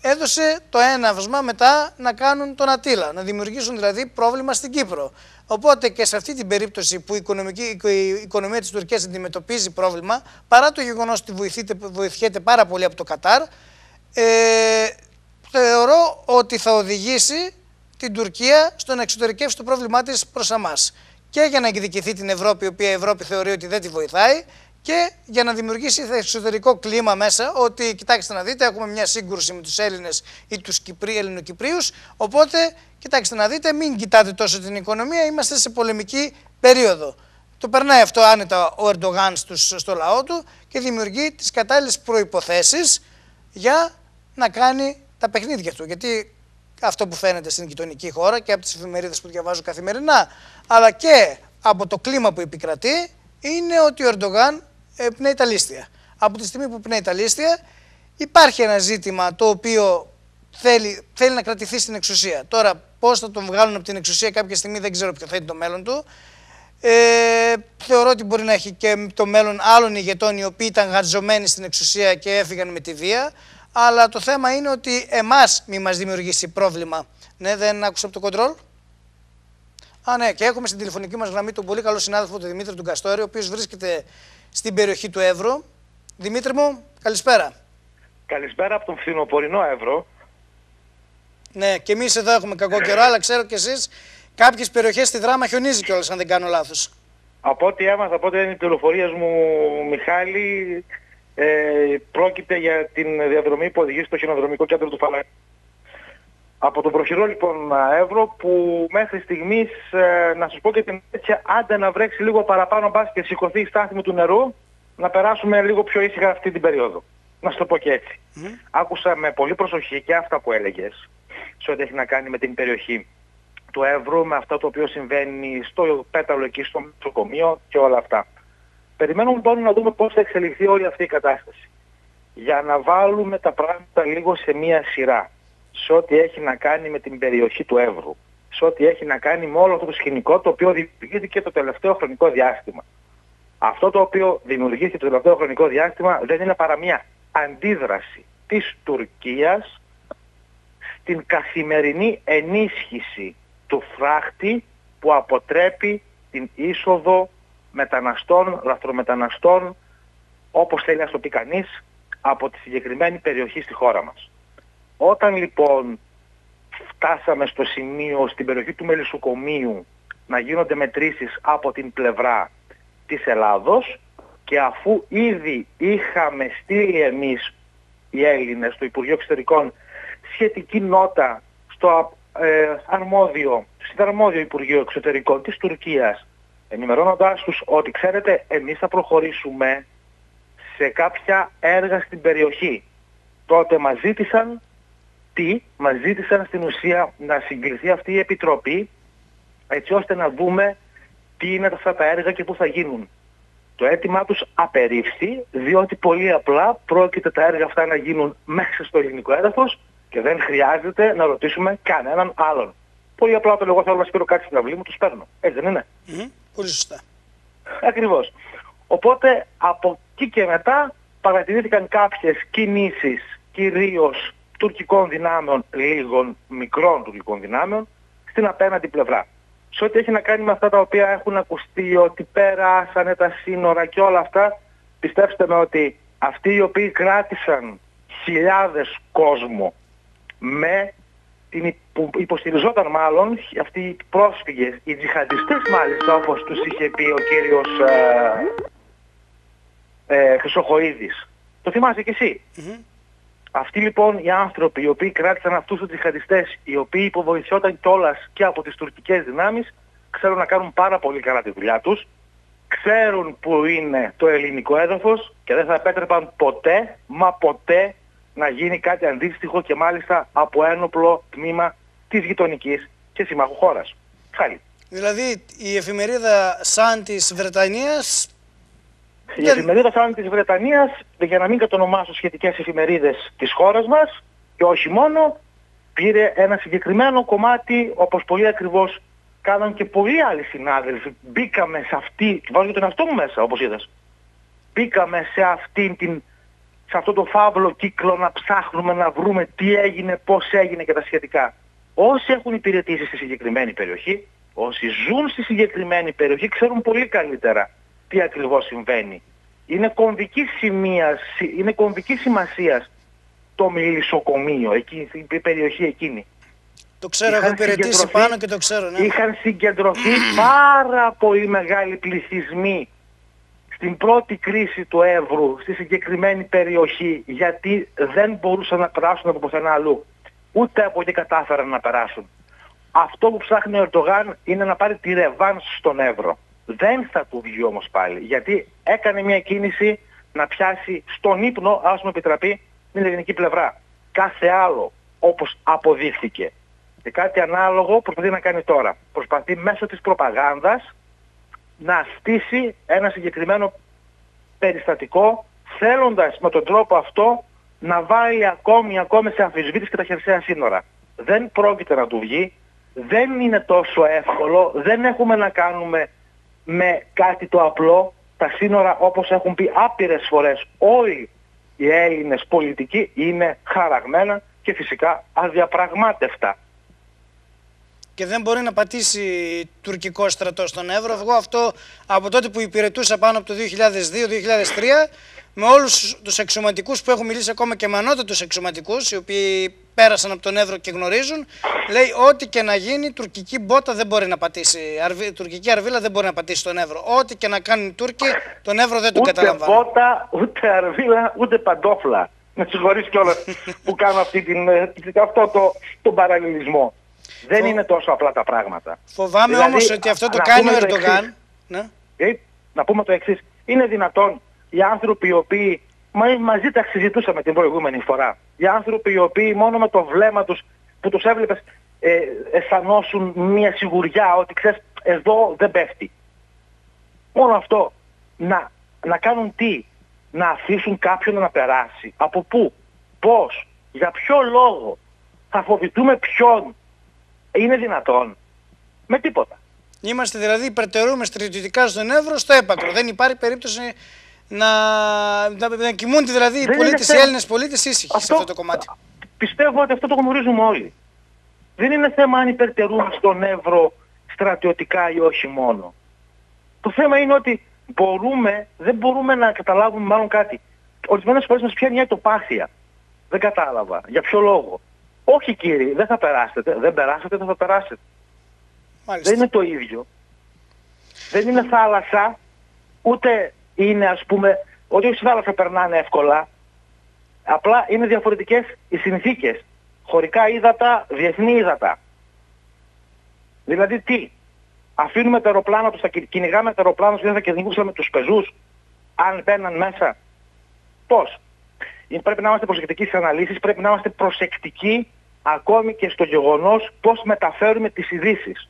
έδωσε το έναυσμα μετά να κάνουν τον Ατήλα, να δημιουργήσουν δηλαδή πρόβλημα στην Κύπρο. Οπότε και σε αυτή την περίπτωση που η, οικονομική, η οικονομία της Τουρκίας αντιμετωπίζει πρόβλημα, παρά το γεγονός ότι βοηθιέται πάρα πολύ από το Κατάρ, ε, θεωρώ ότι θα οδηγήσει την Τουρκία στο να εξωτερικεύσει το πρόβλημά της προς εμάς. Και για να εκδικηθεί την Ευρώπη, η οποία η Ευρώπη θεωρεί ότι δεν τη βοηθάει, και για να δημιουργήσει εξωτερικό κλίμα μέσα ότι κοιτάξτε να δείτε έχουμε μια σύγκρουση με τους Έλληνες ή τους Κυπρί, Ελληνοκυπρίους οπότε κοιτάξτε να δείτε μην κοιτάτε τόσο την οικονομία είμαστε σε πολεμική περίοδο. Το περνάει αυτό άνετα ο Ερντογάν στο λαό του και δημιουργεί τις κατάλληλες προϋποθέσεις για να κάνει τα παιχνίδια του. Γιατί αυτό που φαίνεται στην γειτονική χώρα και από τις εφημερίδες που διαβάζω καθημερινά αλλά και από το κλίμα που επικρατεί είναι ότι ο Ερντογάν ε, πνέει τα λίστια. Από τη στιγμή που πνέει τα λίστια, υπάρχει ένα ζήτημα το οποίο θέλει, θέλει να κρατηθεί στην εξουσία. Τώρα, πώς θα τον βγάλουν από την εξουσία κάποια στιγμή, δεν ξέρω ποιο θα είναι το μέλλον του. Ε, θεωρώ ότι μπορεί να έχει και το μέλλον άλλων ηγετών οι οποίοι ήταν γατζωμένοι στην εξουσία και έφυγαν με τη βία. Αλλά το θέμα είναι ότι εμάς μη μας δημιουργήσει πρόβλημα. Ναι, δεν άκουσα από το κοντρόλ. Α, ναι, και έχουμε στην τηλεφωνική μας γραμμή τον πολύ καλό συνάδελφο τον Δημήτρη του Καστόρη, ο οποίος βρίσκεται στην περιοχή του Εύρου. Δημήτρη μου, καλησπέρα. Καλησπέρα από τον φθινοπορεινό Εύρο. Ναι, και εμείς εδώ έχουμε κακό καιρό, αλλά ξέρω κι εσείς κάποιες περιοχές στη δράμα χιονίζει κιόλας, αν δεν κάνω λάθος. Από ό,τι έμαθα, από ό,τι είναι οι πληροφορίες μου, Μιχάλη, ε, πρόκειται για την διαδρομή που οδηγεί στο χιονοδρομικό κέντρο του Φαλακίου. Από τον προχειρό λοιπόν Εύρο που μέχρι στιγμής ε, να σας πω και την έτσι άντε να βρέξει λίγο παραπάνω μπας και σηκωθεί η στάθμη του νερού να περάσουμε λίγο πιο ήσυχα αυτή την περίοδο. Να σου το πω και έτσι. Άκουσα με πολύ προσοχή και αυτά που έλεγες σε ό,τι έχει να κάνει με την περιοχή του Εύρου, με αυτό το οποίο συμβαίνει στο Πέταλο εκεί, στο Μητροκομείο και όλα αυτά. Περιμένουμε λοιπόν να δούμε πώς θα εξελιχθεί όλη αυτή η κατάσταση. Για να βάλουμε τα πράγματα λίγο σε μία σειρά σε ό,τι έχει να κάνει με την περιοχή του Εύρου, σε ό,τι έχει να κάνει με όλο αυτό το σκηνικό το οποίο δημιουργήθηκε το τελευταίο χρονικό διάστημα. Αυτό το οποίο δημιουργήθηκε το τελευταίο χρονικό διάστημα δεν είναι παρά μια αντίδραση της Τουρκίας στην καθημερινή ενίσχυση του φράχτη που αποτρέπει την είσοδο μεταναστών, λαθρομεταναστών, όπως θέλει να το πει κανείς, από τη συγκεκριμένη περιοχή στη χώρα μας. Όταν λοιπόν φτάσαμε στο σημείο στην περιοχή του Μελισσοκομείου να γίνονται μετρήσεις από την πλευρά της Ελλάδος, και αφού ήδη είχαμε στείλει εμείς οι Έλληνες στο Υπουργείο Εξωτερικών σχετική νότα στο ε, αρμόδιο, στην αρμόδιο Υπουργείο Εξωτερικών της Τουρκίας ενημερώνοντάς τους ότι ξέρετε εμείς θα προχωρήσουμε σε κάποια έργα στην περιοχή. Τότε μας ζήτησαν τι, μας ζήτησαν στην ουσία να συγκριθεί αυτή η επιτροπή έτσι ώστε να δούμε τι είναι αυτά τα έργα και πού θα γίνουν. Το αίτημά τους απερίφθη, διότι πολύ απλά πρόκειται τα έργα αυτά να γίνουν μέσα στο ελληνικό έδαφος και δεν χρειάζεται να ρωτήσουμε κανέναν άλλον. Πολύ απλά όταν εγώ θέλω να σπείρω κάτι στην αυλή μου, τους παίρνω. Έτσι δεν είναι; Πολύ σωστά. Ακριβώς. Οπότε από εκεί και μετά παρατηρήθηκαν κάποιες κινήσεις κυρίως τουρκικών δυνάμεων, λίγων μικρών τουρκικών δυνάμεων, στην απέναντι πλευρά. Σε ό,τι έχει να κάνει με αυτά τα οποία έχουν ακουστεί, ότι πέρασανε τα σύνορα και όλα αυτά, πιστέψτε με ότι αυτοί οι οποίοι κράτησαν χιλιάδες κόσμο με την που υποστηριζόταν μάλλον αυτοί οι πρόσφυγες, οι τζιχαντιστές μάλιστα όπως τους είχε πει ο κύριος ε, ε, Χρυσοχοίδης. Το θυμάσαι κι εσύ; Αυτοί λοιπόν οι άνθρωποι οι οποίοι κράτησαν αυτούς τους τζιχαντιστές, οι οποίοι υποβοηθιόταν κιόλας και από τις τουρκικές δυνάμεις, ξέρουν να κάνουν πάρα πολύ καλά τη δουλειά τους, ξέρουν που είναι το ελληνικό έδαφος και δεν θα επέτρεπαν ποτέ, μα ποτέ, να γίνει κάτι αντίστοιχο και μάλιστα από ένοπλο τμήμα της γειτονικής και συμμάχου χώρας. Χάλι. Δηλαδή η εφημερίδα σαν της Βρετανίας... Η εφημερίδα σαν της Βρετανίας, για να μην κατονομάσω σχετικές εφημερίδες της χώρας μας και όχι μόνο, πήρε ένα συγκεκριμένο κομμάτι όπως πολύ ακριβώς κάναν και πολλοί άλλοι συνάδελφοι. Μπήκαμε σε αυτή, βάζω τον εαυτό μου μέσα όπως είδες, μπήκαμε σε αυτή την σε αυτό το φαύλο κύκλο να ψάχνουμε να βρούμε τι έγινε, πώς έγινε και τα σχετικά. Όσοι έχουν υπηρετήσει στη συγκεκριμένη περιοχή, όσοι ζουν στη συγκεκριμένη περιοχή ξέρουν πολύ καλύτερα τι ακριβώς συμβαίνει. Είναι κομβικής, σημείας, είναι κομβικής σημασίας το μιλισσοκομείο, εκεί, η περιοχή εκείνη. Το ξέρω, έχω υπηρετήσει πάνω και το ξέρω. Ναι. Είχαν συγκεντρωθεί πάρα πολύ μεγάλοι πληθυσμοί στην πρώτη κρίση του Εύρου, στη συγκεκριμένη περιοχή, γιατί δεν μπορούσαν να περάσουν από πουθενά αλλού. Ούτε από εκεί κατάφεραν να περάσουν. Αυτό που ψάχνει ο Ερντογάν είναι να πάρει τη ρεβάνς στον Εύρο. Δεν θα του βγει όμως πάλι, γιατί έκανε μια κίνηση να πιάσει στον ύπνο, ας μου επιτραπεί, την ελληνική πλευρά. Κάθε άλλο, όπως αποδείχθηκε. Και κάτι ανάλογο προσπαθεί να κάνει τώρα. Προσπαθεί μέσω της προπαγάνδας να στήσει ένα συγκεκριμένο περιστατικό θέλοντας με τον τρόπο αυτό να βάλει ακόμη, ακόμη σε αμφισβήτηση και τα χερσαία σύνορα. Δεν πρόκειται να του βγει, δεν είναι τόσο εύκολο, δεν έχουμε να κάνουμε με κάτι το απλό. Τα σύνορα όπως έχουν πει άπειρες φορές όλοι οι Έλληνες πολιτικοί είναι χαραγμένα και φυσικά αδιαπραγμάτευτα και δεν μπορεί να πατήσει τουρκικό στρατό στον Εύρο. Εγώ αυτό από τότε που υπηρετούσα πάνω από το 2002-2003 με όλους τους εξωματικούς που έχω μιλήσει ακόμα και με ανώτατους εξωματικούς οι οποίοι πέρασαν από τον Εύρο και γνωρίζουν λέει ό,τι και να γίνει τουρκική μπότα δεν μπορεί να πατήσει αρβί, τουρκική αρβίλα δεν μπορεί να πατήσει τον Εύρο. Ό,τι και να κάνουν οι Τούρκοι τον Εύρο δεν τον καταλαμβάνουν ούτε μπότα, ούτε αρβίλα, ούτε παντόφλα. Με συγχωρείς κιόλας που κάνω αυτή την, ε, αυτό το, τον παραλληλισμό δεν είναι τόσο απλά τα πράγματα. Φοβάμαι δηλαδή, όμως ότι αυτό το κάνει ο Ερντογάν. Ναι. Ε, να πούμε το εξής. Είναι δυνατόν οι άνθρωποι οι οποίοι μαζί τα συζητούσαμε την προηγούμενη φορά. Οι άνθρωποι οι οποίοι μόνο με το βλέμμα τους που τους έβλεπες ε, αισθανώσουν μια σιγουριά ότι ξέρεις εδώ δεν πέφτει. Μόνο αυτό. Να, να κάνουν τι; Να αφήσουν κάποιον να περάσει. Από πού; Πώς; Για ποιο λόγο; Θα φοβηθούμε ποιον; Είναι δυνατόν. Με τίποτα. Είμαστε δηλαδή υπερτερούμε στρατιωτικά στον Εύρο στο έπακρο. Δεν υπάρχει περίπτωση να, να, να κοιμούνται δηλαδή οι πολίτες, οι Έλληνες πολίτες ήσυχοι σε αυτό το κομμάτι. Πιστεύω ότι αυτό το γνωρίζουμε όλοι. Δεν είναι θέμα αν υπερτερούμε στον Εύρο στρατιωτικά ή όχι μόνο. Το θέμα είναι ότι μπορούμε, δεν μπορούμε να καταλάβουμε μάλλον κάτι. Ορισμένες φορές μας πιάνει μια τοπάθεια. Δεν κατάλαβα. Για ποιο λόγο. Όχι κύριε, δεν θα περάσετε. Δεν περάσετε, δεν θα περάσετε. Δεν είναι το ίδιο. Δεν είναι θάλασσα, ούτε είναι ας πούμε, ότι όχι στη θάλασσα περνάνε εύκολα, απλά είναι διαφορετικές οι συνθήκες. Χωρικά ύδατα, διεθνή ύδατα. Δηλαδή τι, αφήνουμε τα αεροπλάνα τους, θα κυνηγάμε τα αεροπλάνα τους και θα κυνηγούσαμε τους πεζούς, αν μπαίναν μέσα. Πώς; Πρέπει να είμαστε προσεκτικοί στις αναλύσεις, πρέπει να είμαστε προσεκτικοί ακόμη και στο γεγονός πώς μεταφέρουμε τις ειδήσεις.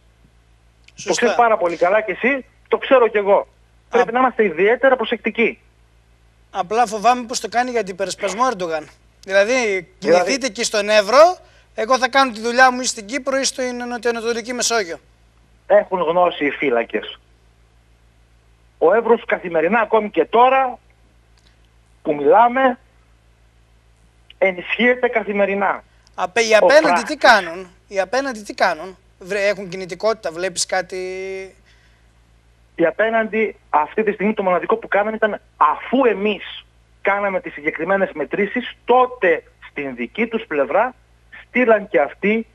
Το ξέρεις πάρα πολύ καλά και εσύ, το ξέρω κι εγώ. Πρέπει να είμαστε ιδιαίτερα προσεκτικοί. Απλά φοβάμαι πως το κάνει για την περισπασμό Ερντογάν. Δηλαδή, κινηθείτε δηλαδή... και στον Εύρο, εγώ θα κάνω τη δουλειά μου ή στην Κύπρο ή στην Νοτιοανατολική Μεσόγειο. Έχουν γνώση οι φύλακες. Ο Εύρος καθημερινά, ακόμη και τώρα που μιλάμε, ενισχύεται καθημερινά. Απέ, οι απέναντι τι κάνουν, οι απέναντι τι κάνουν, έχουν κινητικότητα, βλέπεις κάτι... Οι απέναντι αυτή τη στιγμή το μοναδικό που κάναμε ήταν αφού εμείς κάναμε τις συγκεκριμένες μετρήσεις, τότε στην δική τους πλευρά στείλαν και αυτοί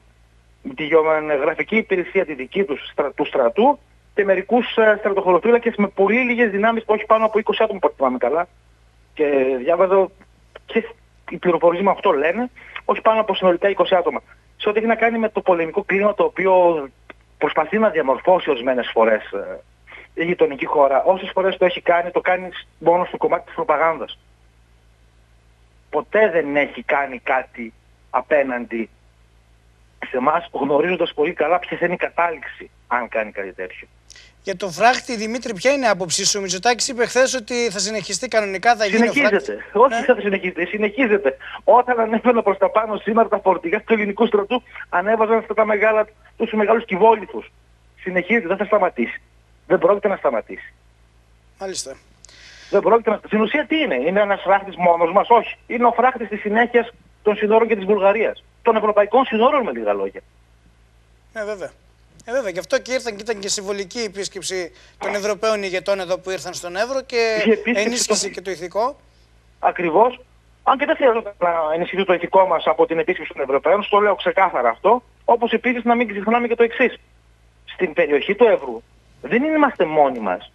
τη γεωγραφική υπηρεσία τη δική τους του στρατού και μερικούς ε, στρατοχωροφύλακες με πολύ λίγες δυνάμεις, όχι πάνω από 20 άτομα που θυμάμαι καλά. Και διάβαζα και οι πληροφορίες με αυτό λένε, όχι πάνω από συνολικά 20 άτομα. Σε ό,τι έχει να κάνει με το πολεμικό κλίμα το οποίο προσπαθεί να διαμορφώσει ορισμένες φορές ε, η γειτονική χώρα. Όσες φορές το έχει κάνει, το κάνει μόνο στο κομμάτι της προπαγάνδας. Ποτέ δεν έχει κάνει κάτι απέναντι σε εμάς γνωρίζοντας πολύ καλά ποια θα είναι η κατάληξη αν κάνει κάτι τέτοιο. Για τον φράχτη, Δημήτρη, ποια είναι η άποψή σου; Ο Μητσοτάκης είπε χθες ότι θα συνεχιστεί κανονικά, θα γίνει Συνεχίζεται. Όχι, ναι. θα συνεχίζεται. Συνεχίζεται. Όταν ανέβαινα προς τα πάνω σήμερα τα φορτηγά του ελληνικού στρατού, ανέβαζαν αυτά τα μεγάλα, τους μεγάλους κυβόλυφου. Συνεχίζεται, δεν θα σταματήσει. Δεν πρόκειται να σταματήσει. Μάλιστα. Δεν πρόκειται να... Στην ουσία τι είναι, είναι ένας φράχτης μόνος μας, όχι. Είναι ο φράχτης της συνέχειας των συνόρων και της Βουλγαρίας. Των ευρωπαϊκών συνόρων με λίγα λόγια. Ναι, βέβαια. Ε, βέβαια, γι' αυτό και ήρθαν και ήταν και συμβολική η επίσκεψη των Ευρωπαίων ηγετών εδώ που ήρθαν στον Εύρο και ενίσχυσε και το ηθικό. Ακριβώς. Αν και δεν χρειαζόταν να ενισχυθεί το ηθικό μας από την επίσκεψη των Ευρωπαίων, το λέω ξεκάθαρα αυτό. Όπως επίσης να μην ξεχνάμε και το εξής. Στην περιοχή του Εύρου δεν είμαστε μόνοι μας.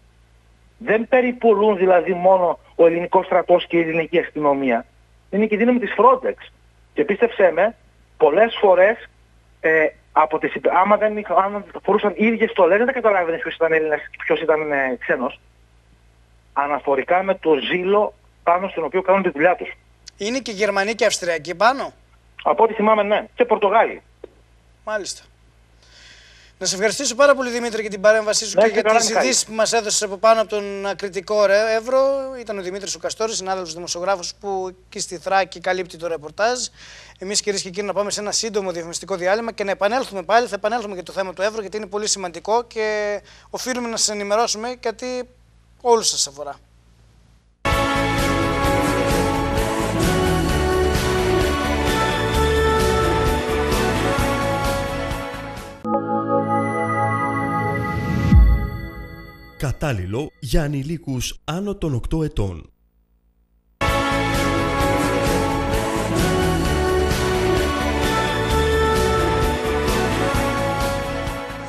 Δεν περιπολούν δηλαδή μόνο ο ελληνικός στρατός και η ελληνική αστυνομία. Είναι και η δύναμη τη Frontex. Και πίστεψέ με, πολλές φορές ε, από τις, άμα δεν αν φορούσαν οι ίδιες στολές δεν θα καταλάβαινες ποιος ήταν Έλληνας και ποιος ήταν ε, ξένος. Αναφορικά με το ζήλο πάνω στον οποίο κάνουν τη δουλειά τους. Είναι και Γερμανοί και Αυστριακοί πάνω; Από ό,τι θυμάμαι ναι. Και Πορτογάλοι. Μάλιστα. Να σε ευχαριστήσω πάρα πολύ Δημήτρη για την παρέμβασή σου ναι, και, για τις ειδήσεις που μας έδωσες από πάνω από τον ακριτικό Εύρο. Ήταν ο Δημήτρης Ουκαστόρη, συνάδελφος δημοσιογράφος που εκεί στη Θράκη καλύπτει το ρεπορτάζ. Εμείς κυρίες και κύριοι να πάμε σε ένα σύντομο διαφημιστικό διάλειμμα και να επανέλθουμε πάλι. Θα επανέλθουμε για το θέμα του Εύρω γιατί είναι πολύ σημαντικό και οφείλουμε να σας ενημερώσουμε γιατί όλους σας αφορά. Κατάλληλο για ανηλίκους άνω των 8 ετών.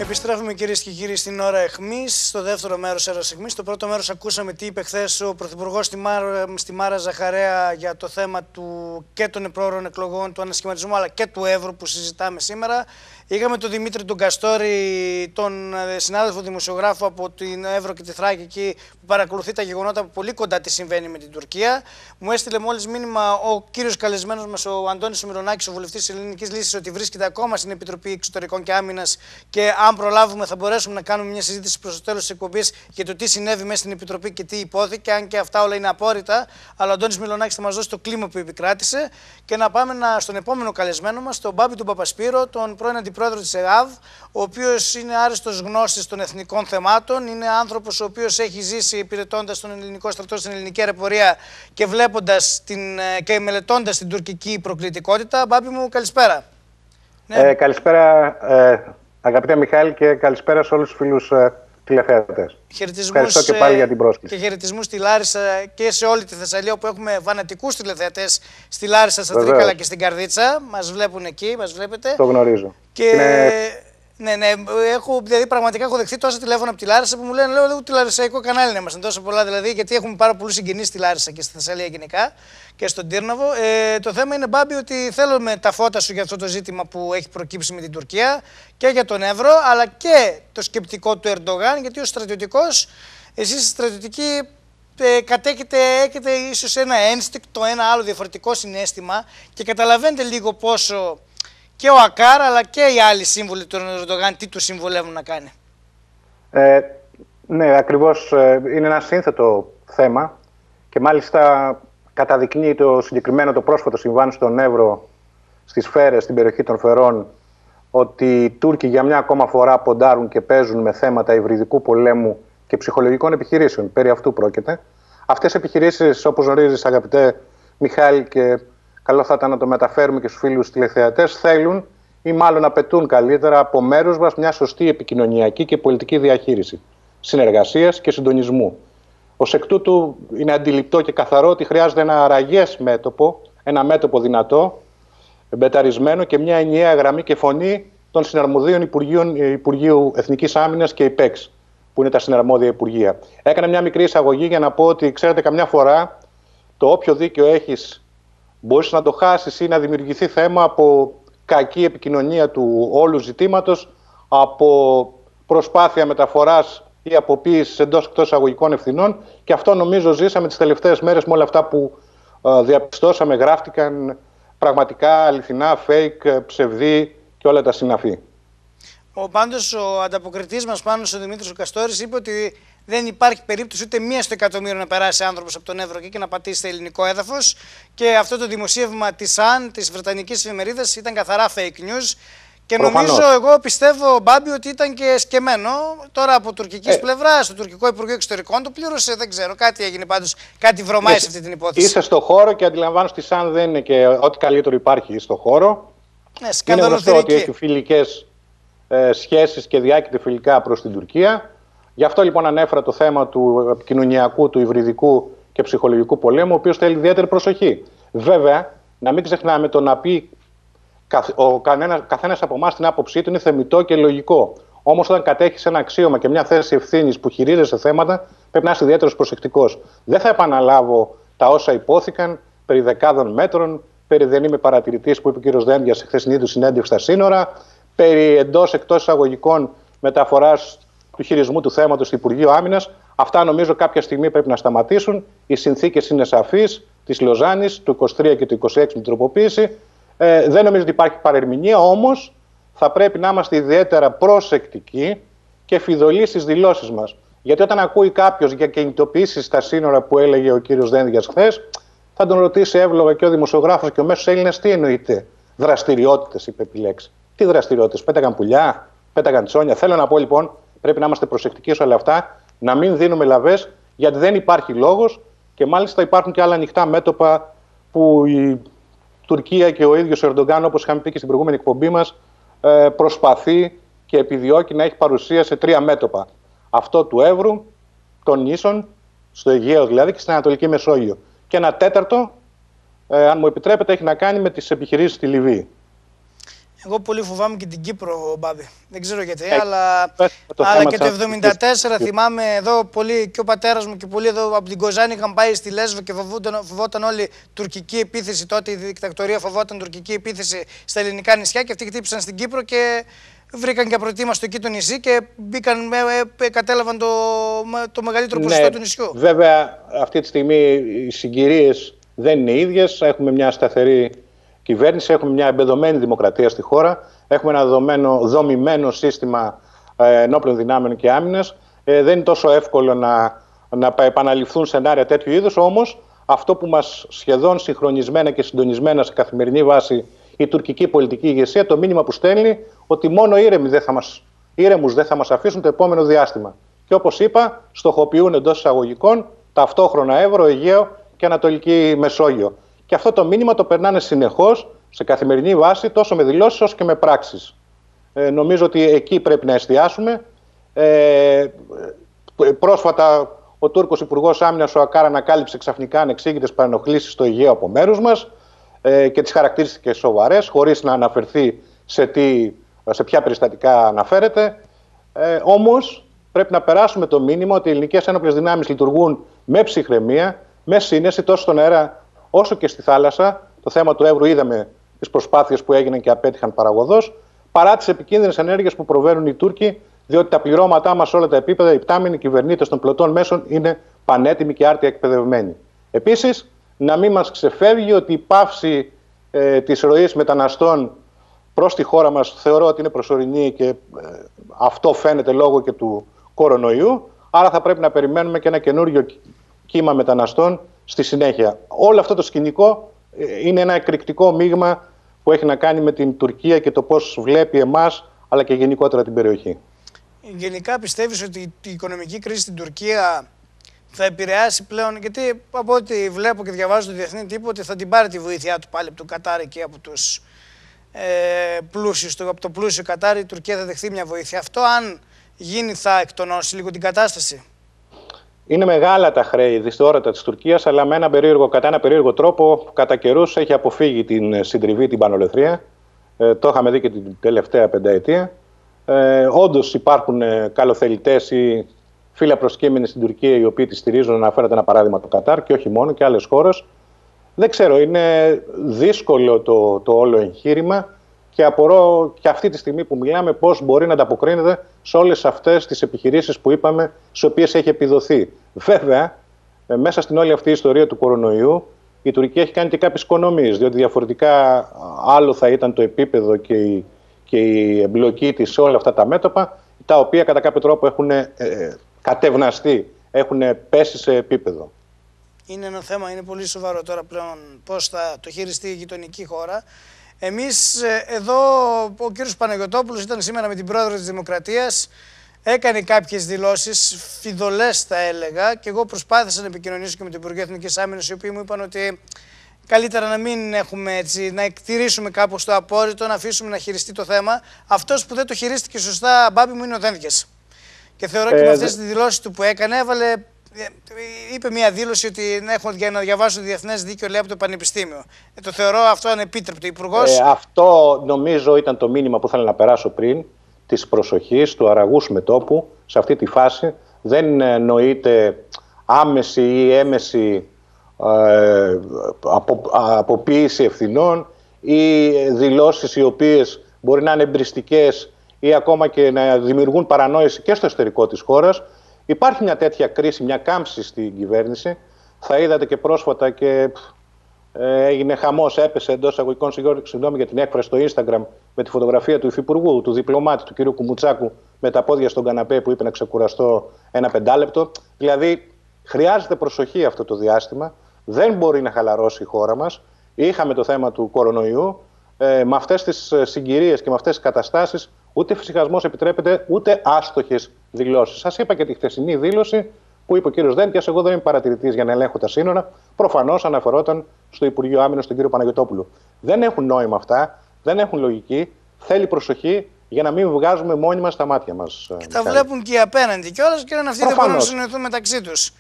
Επιστρέφουμε κυρίες και κύριοι στην ώρα αιχμής, στο δεύτερο μέρος ώρα αιχμής. Στο πρώτο μέρος ακούσαμε τι είπε χθες ο Πρωθυπουργός στη, Μάρα, στη Μάρα Ζαχαρέα για το θέμα του και των πρόωρων εκλογών, του ανασχηματισμού αλλά και του Εύρου που συζητάμε σήμερα. Είχαμε τον Δημήτρη τον Καστόρη, τον ε, συνάδελφο δημοσιογράφο από την Εύρο και τη Θράκη εκεί που παρακολουθεί τα γεγονότα από πολύ κοντά τι συμβαίνει με την Τουρκία. Μου έστειλε μόλις μήνυμα ο κύριος καλεσμένος μας, ο Αντώνης Ομιλονάκη, ο βουλευτής της Ελληνικής Λύσης, ότι βρίσκεται ακόμα στην Επιτροπή Εξωτερικών και Άμυνας και αν προλάβουμε θα μπορέσουμε να κάνουμε μια συζήτηση προς το τέλος της εκπομπής για το τι συνέβη μέσα στην Επιτροπή και τι υπόθηκε, αν και αυτά όλα είναι απόρριτα. Αλλά ο Αντώνης Μιλονάκη θα μας δώσει το κλίμα που επικράτησε και να πάμε να, στον επόμενο καλεσμένο μας, τον Μπάμπη του Παπασπύρο, τον πρώην αντιπρόεδρο της ΕΑΒ, ο οποίος είναι άριστος γνώστης των εθνικών θεμάτων. Είναι άνθρωπος ο οποίος έχει ζήσει υπηρετώντας τον ελληνικό στρατό στην ελληνική αεροπορία και βλέποντας ε, και μελετώντας την τουρκική προκλητικότητα. Μπάμπη μου, καλησπέρα. Ναι. Ε, καλησπέρα, ε, αγαπητέ Μιχάλη, και καλησπέρα σε όλους τους φίλους ε, τηλεθεατές. Ευχαριστώ και πάλι για την πρόσκληση. Και χαιρετισμούς στη Λάρισα και σε όλη τη Θεσσαλία, όπου έχουμε βανατικού τηλεθεατές στη Λάρισα, στα Τρίκαλα και στην Καρδίτσα. Μας βλέπουν εκεί, μας βλέπετε. Το γνωρίζω. Και... Ναι, ναι. Έχω, δηλαδή, πραγματικά έχω δεχθεί τόσα τηλέφωνα από τη Λάρισα που μου λένε: Λέω, ούτε τηλεορασιακό κανάλι να είμαστε τόσο πολλά. Δηλαδή, γιατί έχουμε πάρα πολλούς συγγενείς στη Λάρισα και στη Θεσσαλία γενικά και στον Τύρναβο. Ε, το θέμα είναι, Μπάμπη, ότι θέλουμε τα φώτα σου για αυτό το ζήτημα που έχει προκύψει με την Τουρκία και για τον Εύρο, αλλά και το σκεπτικό του Ερντογάν, γιατί ο στρατιωτικός, εσείς στρατιωτικοί ε, κατέχετε, έχετε ίσως ένα ένστικτο, ένα άλλο διαφορετικό συνέστημα και καταλαβαίνετε λίγο πόσο και ο Ακάρ αλλά και οι άλλοι σύμβουλοι του Ερντογάν τι τους συμβουλεύουν να κάνει; Ε, ναι, ακριβώς ε, είναι ένα σύνθετο θέμα και μάλιστα καταδεικνύει το συγκεκριμένο το πρόσφατο συμβάν στον Εύρο στις Φέρες, στην περιοχή των Φερών ότι οι Τούρκοι για μια ακόμα φορά ποντάρουν και παίζουν με θέματα υβριδικού πολέμου και ψυχολογικών επιχειρήσεων. Περί αυτού πρόκειται. Αυτές οι επιχειρήσεις, όπως γνωρίζεις, αγαπητέ Μιχάλη, και καλό θα ήταν να το μεταφέρουμε και στους φίλους τηλεθεατές, θέλουν ή μάλλον απαιτούν καλύτερα από μέρους μας μια σωστή επικοινωνιακή και πολιτική διαχείριση, συνεργασίας και συντονισμού. Ω εκ τούτου, είναι αντιληπτό και καθαρό ότι χρειάζεται ένα αραγέ μέτωπο, ένα μέτωπο δυνατό, μπεταρισμένο και μια ενιαία γραμμή και φωνή των συναρμοδίων Υπουργείων Υπουργείου Εθνικής Άμυνας και ΙΠΕΞ, που είναι τα συναρμόδια Υπουργεία. Έκανα μια μικρή εισαγωγή για να πω ότι, ξέρετε, καμιά φορά το όποιο δίκαιο έχεις μπορείς να το χάσεις ή να δημιουργηθεί θέμα από κακή επικοινωνία του όλου ζητήματος, από προσπάθεια μεταφοράς ή αποποίησης εντός εκτός αγωγικών ευθυνών. Και αυτό νομίζω ζήσαμε τις τελευταίες μέρες με όλα αυτά που ε, διαπιστώσαμε, γράφτηκαν πραγματικά αληθινά, fake, ψευδή και όλα τα συναφή. Ο πάντως ο ανταποκριτής μας πάνω ο Δημήτρης Καστόρης είπε ότι δεν υπάρχει περίπτωση ούτε μία στο εκατομμύριο να περάσει άνθρωπος από τον Εύρο και να πατήσει σε ελληνικό έδαφος. Και αυτό το δημοσίευμα της ΑΝ, της Βρετανικής εφημερίδας, ήταν καθαρά fake news. Και νομίζω, εγώ πιστεύω, Μπάμπη, ότι ήταν και σκεμμένο. Τώρα από τουρκικής ε. πλευράς, στο τουρκικό Υπουργείο Εξωτερικών το πλήρωσε, δεν ξέρω. Κάτι έγινε πάντως, κάτι βρωμάει σε αυτή την υπόθεση. Είσαι στο χώρο και αντιλαμβάνω ότι ΣΑΝ δεν είναι και ό,τι καλύτερο υπάρχει στο χώρο. Ναι, είναι γνωστό ότι έχει φιλικές ε, σχέσεις και διάκειται φιλικά προς την Τουρκία. Γι' αυτό λοιπόν ανέφερα το θέμα του επικοινωνιακού, του υβριδικού και ψυχολογικού πολέμου, ο οποίος θέλει ιδιαίτερη προσοχή. Βέβαια, να μην ξεχνάμε το να πει ο καθένας από εμάς την άποψή του είναι θεμητό και λογικό. Όμως, όταν κατέχεις ένα αξίωμα και μια θέση ευθύνης που χειρίζεσαι θέματα, πρέπει να είσαι ιδιαίτερος προσεκτικός. Δεν θα επαναλάβω τα όσα υπόθηκαν περί δεκάδων μέτρων, περί δεν είμαι παρατηρητής που είπε ο κ. Δένδια σε χθεσινή του συνέντευξη στα σύνορα, περί εντός εκτός εισαγωγικών μεταφοράς του χειρισμού του θέματος του Υπουργείου Άμυνας. Αυτά νομίζω κάποια στιγμή πρέπει να σταματήσουν. Οι συνθήκες είναι σαφείς της Λοζάνης του 23 και του 26 με την τροποποίηση. Ε, δεν νομίζω ότι υπάρχει παρερμηνία, όμως θα πρέπει να είμαστε ιδιαίτερα προσεκτικοί και φιδωλοί στις δηλώσεις μας. Γιατί όταν ακούει κάποιος για κινητοποιήσεις στα σύνορα που έλεγε ο κύριος Δένδιας χθες, θα τον ρωτήσει εύλογα και ο δημοσιογράφος και ο μέσος Έλληνας τι εννοείται. Δραστηριότητες, είπε επιλέξει. Τι δραστηριότητες, πέταγαν πουλιά, πέταγαν τσόνια. Θέλω να πω λοιπόν Πρέπει να είμαστε προσεκτικοί σε όλα αυτά, να μην δίνουμε λαβές, γιατί δεν υπάρχει λόγος και μάλιστα υπάρχουν και άλλα ανοιχτά μέτωπα που η Τουρκία και ο ίδιος ο Ερντογκάν, όπως είχαμε πει και στην προηγούμενη εκπομπή μας, ε, προσπαθεί και επιδιώκει να έχει παρουσία σε τρία μέτωπα. Αυτό του Εύρου, των νήσων, στο Αιγαίο δηλαδή και στην Ανατολική Μεσόγειο. Και ένα τέταρτο, ε, αν μου επιτρέπετε, έχει να κάνει με τις επιχειρήσεις στη Λιβύη. Εγώ πολύ φοβάμαι και την Κύπρο, Μπάμπη. Δεν ξέρω γιατί, ε, αλλά, αλλά και το 1974 θυμάμαι εδώ πολύ και ο πατέρας μου και πολλοί εδώ από την Κοζάνη είχαν πάει στη Λέσβο και φοβόταν, φοβόταν όλη τουρκική επίθεση. Τότε η δικτακτορία φοβόταν τουρκική επίθεση στα ελληνικά νησιά και αυτοί χτύπησαν στην Κύπρο και βρήκαν και απροετοίμαστο εκεί το νησί και μπήκαν, ε, κατέλαβαν το, το μεγαλύτερο ναι, ποσοστό του νησιού. Βέβαια, αυτή τη στιγμή οι συγκυρίες δεν είναι ίδιες. Έχουμε μια σταθερή κυβέρνηση, έχουμε μια εμπεδομένη δημοκρατία στη χώρα, έχουμε ένα δεδομένο, δομημένο σύστημα ε, ενόπλων δυνάμεων και άμυνας. Ε, δεν είναι τόσο εύκολο να, να επαναληφθούν σενάρια τέτοιου είδους, όμως αυτό που μας σχεδόν συγχρονισμένα και συντονισμένα σε καθημερινή βάση η τουρκική πολιτική ηγεσία, το μήνυμα που στέλνει ότι μόνο ήρεμοι δεν θα μας, ήρεμους δεν θα μας αφήσουν το επόμενο διάστημα. Και όπως είπα, στοχοποιούν εντός εισαγωγικών ταυτόχρονα Εύρο, Αιγαίο και Ανατολική Μεσόγειο. Και αυτό το μήνυμα το περνάνε συνεχώς σε καθημερινή βάση, τόσο με δηλώσεις όσο και με πράξεις. Ε, νομίζω ότι εκεί πρέπει να εστιάσουμε. Ε, πρόσφατα ο Τούρκος Υπουργός Άμυνας, ο Ακάρα, ανακάλυψε ξαφνικά ανεξήγητες παρενοχλήσεις στο Αιγαίο από μέρους μας ε, και τις χαρακτηρίστηκε σοβαρές, χωρίς να αναφερθεί σε τι σε ποια περιστατικά αναφέρεται. Ε, Όμως πρέπει να περάσουμε το μήνυμα ότι οι ελληνικές ένοπλες δυνάμεις λειτουργούν με ψυχραιμία, με σύνεση τόσο στον αέρα όσο και στη θάλασσα. Το θέμα του Εύρου είδαμε τις προσπάθειες που έγιναν και απέτυχαν παραγωγός, παρά τις επικίνδυνες ενέργειες που προβαίνουν οι Τούρκοι, διότι τα πληρώματά μας σε όλα τα επίπεδα, οι πτάμενοι κυβερνήτες των πλωτών μέσων είναι πανέτοιμοι και άρτια εκπαιδευμένοι. Επίσης, να μην μας ξεφεύγει ότι η πάυση ε, της ροής μεταναστών προς τη χώρα μας θεωρώ ότι είναι προσωρινή και ε, αυτό φαίνεται λόγω και του κορονοϊού. Άρα θα πρέπει να περιμένουμε και ένα καινούριο κύμα μεταναστών στη συνέχεια. Όλο αυτό το σκηνικό ε, είναι ένα εκρηκτικό μείγμα που έχει να κάνει με την Τουρκία και το πώς βλέπει εμάς αλλά και γενικότερα την περιοχή. Γενικά πιστεύεις ότι η οικονομική κρίση στην Τουρκία θα επηρεάσει πλέον, γιατί από ό,τι βλέπω και διαβάζω το διεθνή τύπο, ότι θα την πάρει τη βοήθειά του πάλι από το Κατάρ και από τους ε, πλούσιους, από το πλούσιο Κατάρ η Τουρκία θα δεχθεί μια βοήθεια. Αυτό αν γίνει θα εκτονώσει λίγο την κατάσταση; Είναι μεγάλα τα χρέη δυστυχόρατα της Τουρκίας, αλλά με ένα περίεργο, κατά ένα περίεργο τρόπο, κατά καιρούς έχει αποφύγει την συντριβή, την πανολεθρία. Ε, το είχαμε δει και την τελευταία πενταετία. Ε, Όντως υπάρχουν ε, καλοθελητές ή φίλα προσκύμενοι στην Τουρκία οι οποίοι τη στηρίζουν. Αναφέρατε ένα παράδειγμα το Κατάρ και όχι μόνο και άλλες χώρες. Δεν ξέρω, είναι δύσκολο το, το όλο εγχείρημα και απορώ και αυτή τη στιγμή που μιλάμε πώς μπορεί να ανταποκρίνεται σε όλες αυτές τις επιχειρήσεις που είπαμε, στις οποίες έχει επιδοθεί. Βέβαια, ε, μέσα στην όλη αυτή η ιστορία του κορονοϊού, η Τουρκία έχει κάνει και κάποιες οικονομίες, διότι διαφορετικά άλλο θα ήταν το επίπεδο και η, και η εμπλοκή της σε όλα αυτά τα μέτωπα, τα οποία κατά κάποιο τρόπο έχουν ε, ε κατευναστεί, έχουν πέσει σε επίπεδο. Είναι ένα θέμα, είναι πολύ σοβαρό τώρα πλέον πώς θα το χειριστεί η γειτονική χώρα. Εμείς ε, εδώ, ο κύριος Παναγιωτόπουλος ήταν σήμερα με την πρόεδρο της Δημοκρατίας, έκανε κάποιες δηλώσεις, φιδωλές θα έλεγα, και εγώ προσπάθησα να επικοινωνήσω και με την Υπουργείο Εθνικής Άμυνας, οι οποίοι μου είπαν ότι καλύτερα να μην έχουμε έτσι, να εκτηρήσουμε κάπως το απόρριτο, να αφήσουμε να χειριστεί το θέμα. Αυτός που δεν το χειρίστηκε σωστά, μπάμπι μου, είναι ο Δένδιας. Και θεωρώ ε, και με αυτές τις δηλώσεις του που έκανε, έβαλε ε, είπε μια δήλωση ότι έχω για να διαβάσω διεθνές δίκαιο λέει από το Πανεπιστήμιο. Ε, το θεωρώ αυτό ανεπίτρεπτο. Υπουργό. Ε, αυτό νομίζω ήταν το μήνυμα που ήθελα να περάσω πριν της προσοχής του αραγού μετόπου σε αυτή τη φάση. Δεν εννοείται άμεση ή έμεση ε, απο, αποποίηση ευθυνών ή δηλώσεις οι οποίες μπορεί να είναι εμπριστικές ή ακόμα και να δημιουργούν παρανόηση και στο εσωτερικό της χώρας Υπάρχει μια τέτοια κρίση, μια κάμψη στην κυβέρνηση. Θα είδατε και πρόσφατα και ε, έγινε χαμός, έπεσε εντός αγωγικών συγγνώμη για την έκφραση στο Instagram με τη φωτογραφία του υφυπουργού, του διπλωμάτη, του κ. Κουμουτσάκου, με τα πόδια στον καναπέ που είπε να ξεκουραστώ ένα πεντάλεπτο. Δηλαδή, χρειάζεται προσοχή αυτό το διάστημα. Δεν μπορεί να χαλαρώσει η χώρα μας. Είχαμε το θέμα του κορονοϊού. Ε, με αυτές τις ε, συγκυρίες και με αυτές τις καταστάσεις Ούτε φυσικασμός επιτρέπεται, ούτε άστοχες δηλώσεις. Σας είπα και τη χθεσινή δήλωση που είπε ο κύριος Δέντιας. Εγώ δεν είμαι παρατηρητής για να ελέγχω τα σύνορα. Προφανώς αναφερόταν στο Υπουργείο Άμυνας, τον κύριο Παναγιοτόπουλο. Δεν έχουν νόημα αυτά, δεν έχουν λογική. Θέλει προσοχή για να μην βγάζουμε μόνοι μα τα μάτια μας. Και τα βλέπουν και οι απέναντι κιόλας και αν αυτοί δεν μπορούν να συνοηθούν μεταξύ τους.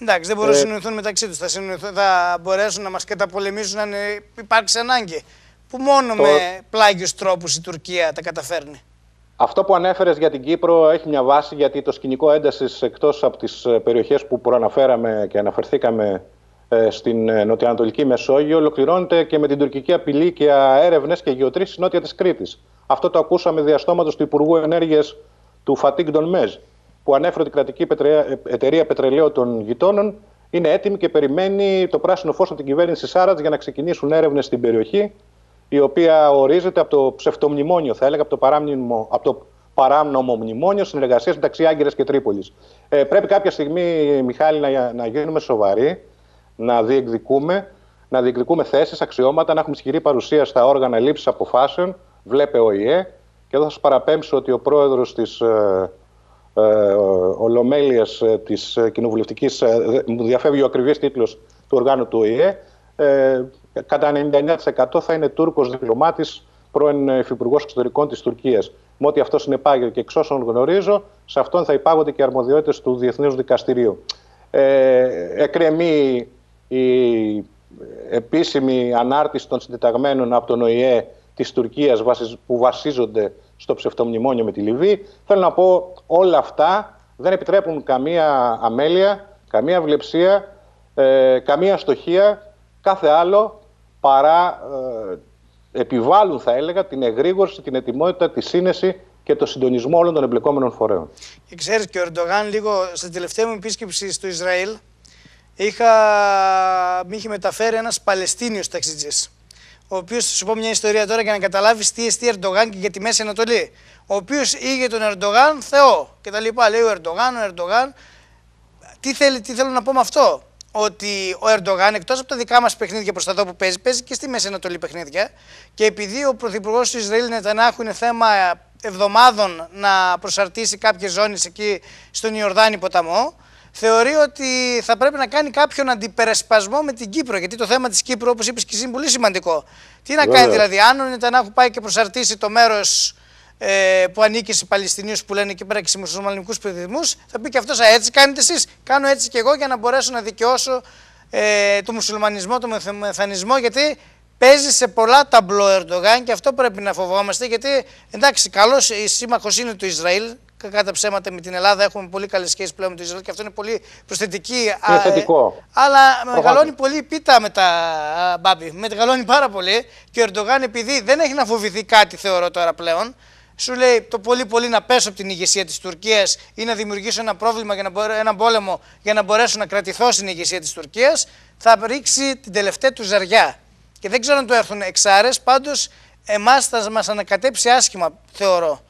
Εντάξει, δεν μπορούν να ε, συνοηθούν μεταξύ τους. Θα, θα μπορέσουν να μας καταπολεμήσουν αν υπάρξει ανάγκη που μόνο το... με πλάγιους τρόπους η Τουρκία τα καταφέρνει. Αυτό που ανέφερες για την Κύπρο έχει μια βάση γιατί το σκηνικό έντασης εκτός από τις ε, περιοχές που προαναφέραμε και αναφερθήκαμε ε, στην ε, νοτιοανατολική Μεσόγειο, ολοκληρώνεται και με την τουρκική απειλή και έρευνε και γεωτρήσεις νότια της Κρήτης. Αυτό το ακούσαμε διαστόματος του Υπουργού Ενέργειας του Φατίγκ Ντον που ανέφερε ότι η κρατική εταιρεία πετρελαίου των γειτόνων είναι έτοιμη και περιμένει το πράσινο φως από την κυβέρνηση Σάρατ για να ξεκινήσουν έρευνες στην περιοχή η οποία ορίζεται από το ψευτομνημόνιο, θα έλεγα, από το, παράμνημο, από το παράνομο μνημόνιο συνεργασία μεταξύ Άγκυρας και Τρίπολης. Ε, πρέπει κάποια στιγμή, Μιχάλη, να, να γίνουμε σοβαροί, να διεκδικούμε, να διεκδικούμε θέσεις, αξιώματα, να έχουμε ισχυρή παρουσία στα όργανα λήψης αποφάσεων. Βλέπε ο ΙΕ. Και εδώ θα σας παραπέμψω ότι ο πρόεδρος της ε, ε, Ολομέλειας ε, της Κοινοβουλευτικής, ε, μου διαφεύγει ο ακριβής τίτλος του οργάνου του ΟΗΕ, ε, κατά 99% θα είναι Τούρκος διπλωμάτης, πρώην Υφυπουργός Εξωτερικών της Τουρκίας. Με ό,τι αυτός συνεπάγεται και εξ όσων γνωρίζω, σε αυτόν θα υπάγονται και αρμοδιότητες του Διεθνούς Δικαστηρίου. Ε, εκρεμεί η επίσημη ανάρτηση των συντεταγμένων από τον ΟΗΕ της Τουρκίας που βασίζονται στο ψευτομνημόνιο με τη Λιβύη. Θέλω να πω όλα αυτά δεν επιτρέπουν καμία αμέλεια, καμία βλεψία, ε, καμία στοχεία, κάθε άλλο παρά ε, επιβάλλουν θα έλεγα την εγρήγορση, την ετοιμότητα, τη σύνεση και το συντονισμό όλων των εμπλεκόμενων φορέων. Και ξέρεις και ο Ερντογάν, λίγο στην τελευταία μου επίσκεψη στο Ισραήλ, είχα, μη είχε μεταφέρει ένας Παλαιστίνιος ταξιτζή. Ο οποίος, θα σου πω μια ιστορία τώρα για να καταλάβεις τι εστί Ερντογάν και για τη Μέση Ανατολή. Ο οποίος είχε τον Ερντογάν Θεό και τα λοιπά. Λέει ο Ερντογάν, ο Ερντογάν. Τι, θέλει, τι θέλω να πω με αυτό; Ότι ο Ερντογάν, εκτός από τα δικά μας παιχνίδια προς τα δω που παίζει, παίζει και στη Μέση Ανατολή παιχνίδια. Και επειδή ο πρωθυπουργός του Ισραήλ Νετανάχου είναι θέμα εβδομάδων να προσαρτήσει κάποιες ζώνες εκεί στον Ιορδάνη ποταμό, θεωρεί ότι θα πρέπει να κάνει κάποιον αντιπερασπασμό με την Κύπρο. Γιατί το θέμα της Κύπρου, όπως είπες και εσύ, είναι πολύ σημαντικό. Τι να κάνει δηλαδή, αν ο Νετανάχου πάει και προσαρτήσει το μέρος ε, που ανήκει σε Παλαιστινίους που λένε εκεί πέρα και σε μουσουλμανικούς πληθυσμούς, θα πει και αυτός, έτσι κάνετε εσείς. Κάνω έτσι και εγώ για να μπορέσω να δικαιώσω ε, το μουσουλμανισμό, το μεθανισμό, γιατί Παίζει σε πολλά ταμπλό Ερντογάν και αυτό πρέπει να φοβόμαστε γιατί εντάξει, καλός σύμμαχος είναι το Ισραήλ. Κατά ψέματα με την Ελλάδα έχουμε πολύ καλές σχέσεις πλέον με το Ισραήλ και αυτό είναι πολύ προσθετική. Είναι θετικό. αλλά μεγαλώνει πολύ πίτα με τα μπάμπι. Μεγαλώνει πάρα πολύ και ο Ερντογάν επειδή δεν έχει να φοβηθεί κάτι, θεωρώ τώρα πλέον. Σου λέει το πολύ πολύ να πέσω από την ηγεσία της Τουρκίας ή να δημιουργήσω ένα πρόβλημα, για να ένα πόλεμο για να μπορέσω να κρατηθώ στην ηγεσία της Τουρκίας. Θα ρίξει την τελευταία του ζαριά και δεν ξέρω αν του έρθουν εξάρε. Πάντως, εμάς θα μας ανακατέψει άσχημα, θεωρώ.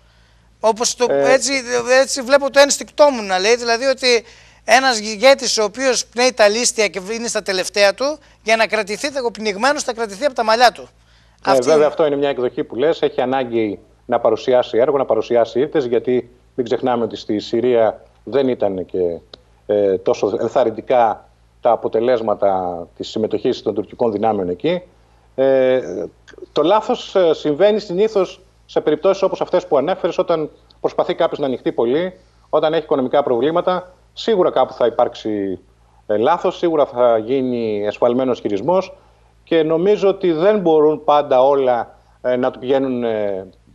Όπως ε... έτσι, έτσι βλέπω το ένστικτό μου να λέει, δηλαδή ότι ένας ηγέτη ο οποίος πνέει τα λίστια και είναι στα τελευταία του, για να κρατηθεί, ο πνιγμένος θα κρατηθεί από τα μαλλιά του. Ε, Αυτή... Βέβαια, αυτό είναι μια εκδοχή που λες. Έχει ανάγκη να παρουσιάσει έργο, να παρουσιάσει ήρτες, γιατί μην ξεχνάμε ότι στη Συρία δεν ήταν και ε, τόσο ενθαρρυντικά τα αποτελέσματα της συμμετοχής των τουρκικών δυνάμεων εκεί. Ε, το λάθος ε, συμβαίνει συνήθως σε περιπτώσεις όπως αυτές που ανέφερες όταν προσπαθεί κάποιος να ανοιχτεί πολύ, όταν έχει οικονομικά προβλήματα, σίγουρα κάπου θα υπάρξει ε, λάθος, σίγουρα θα γίνει εσφαλμένος χειρισμός και νομίζω ότι δεν μπορούν πάντα όλα ε, να του πηγαίνουν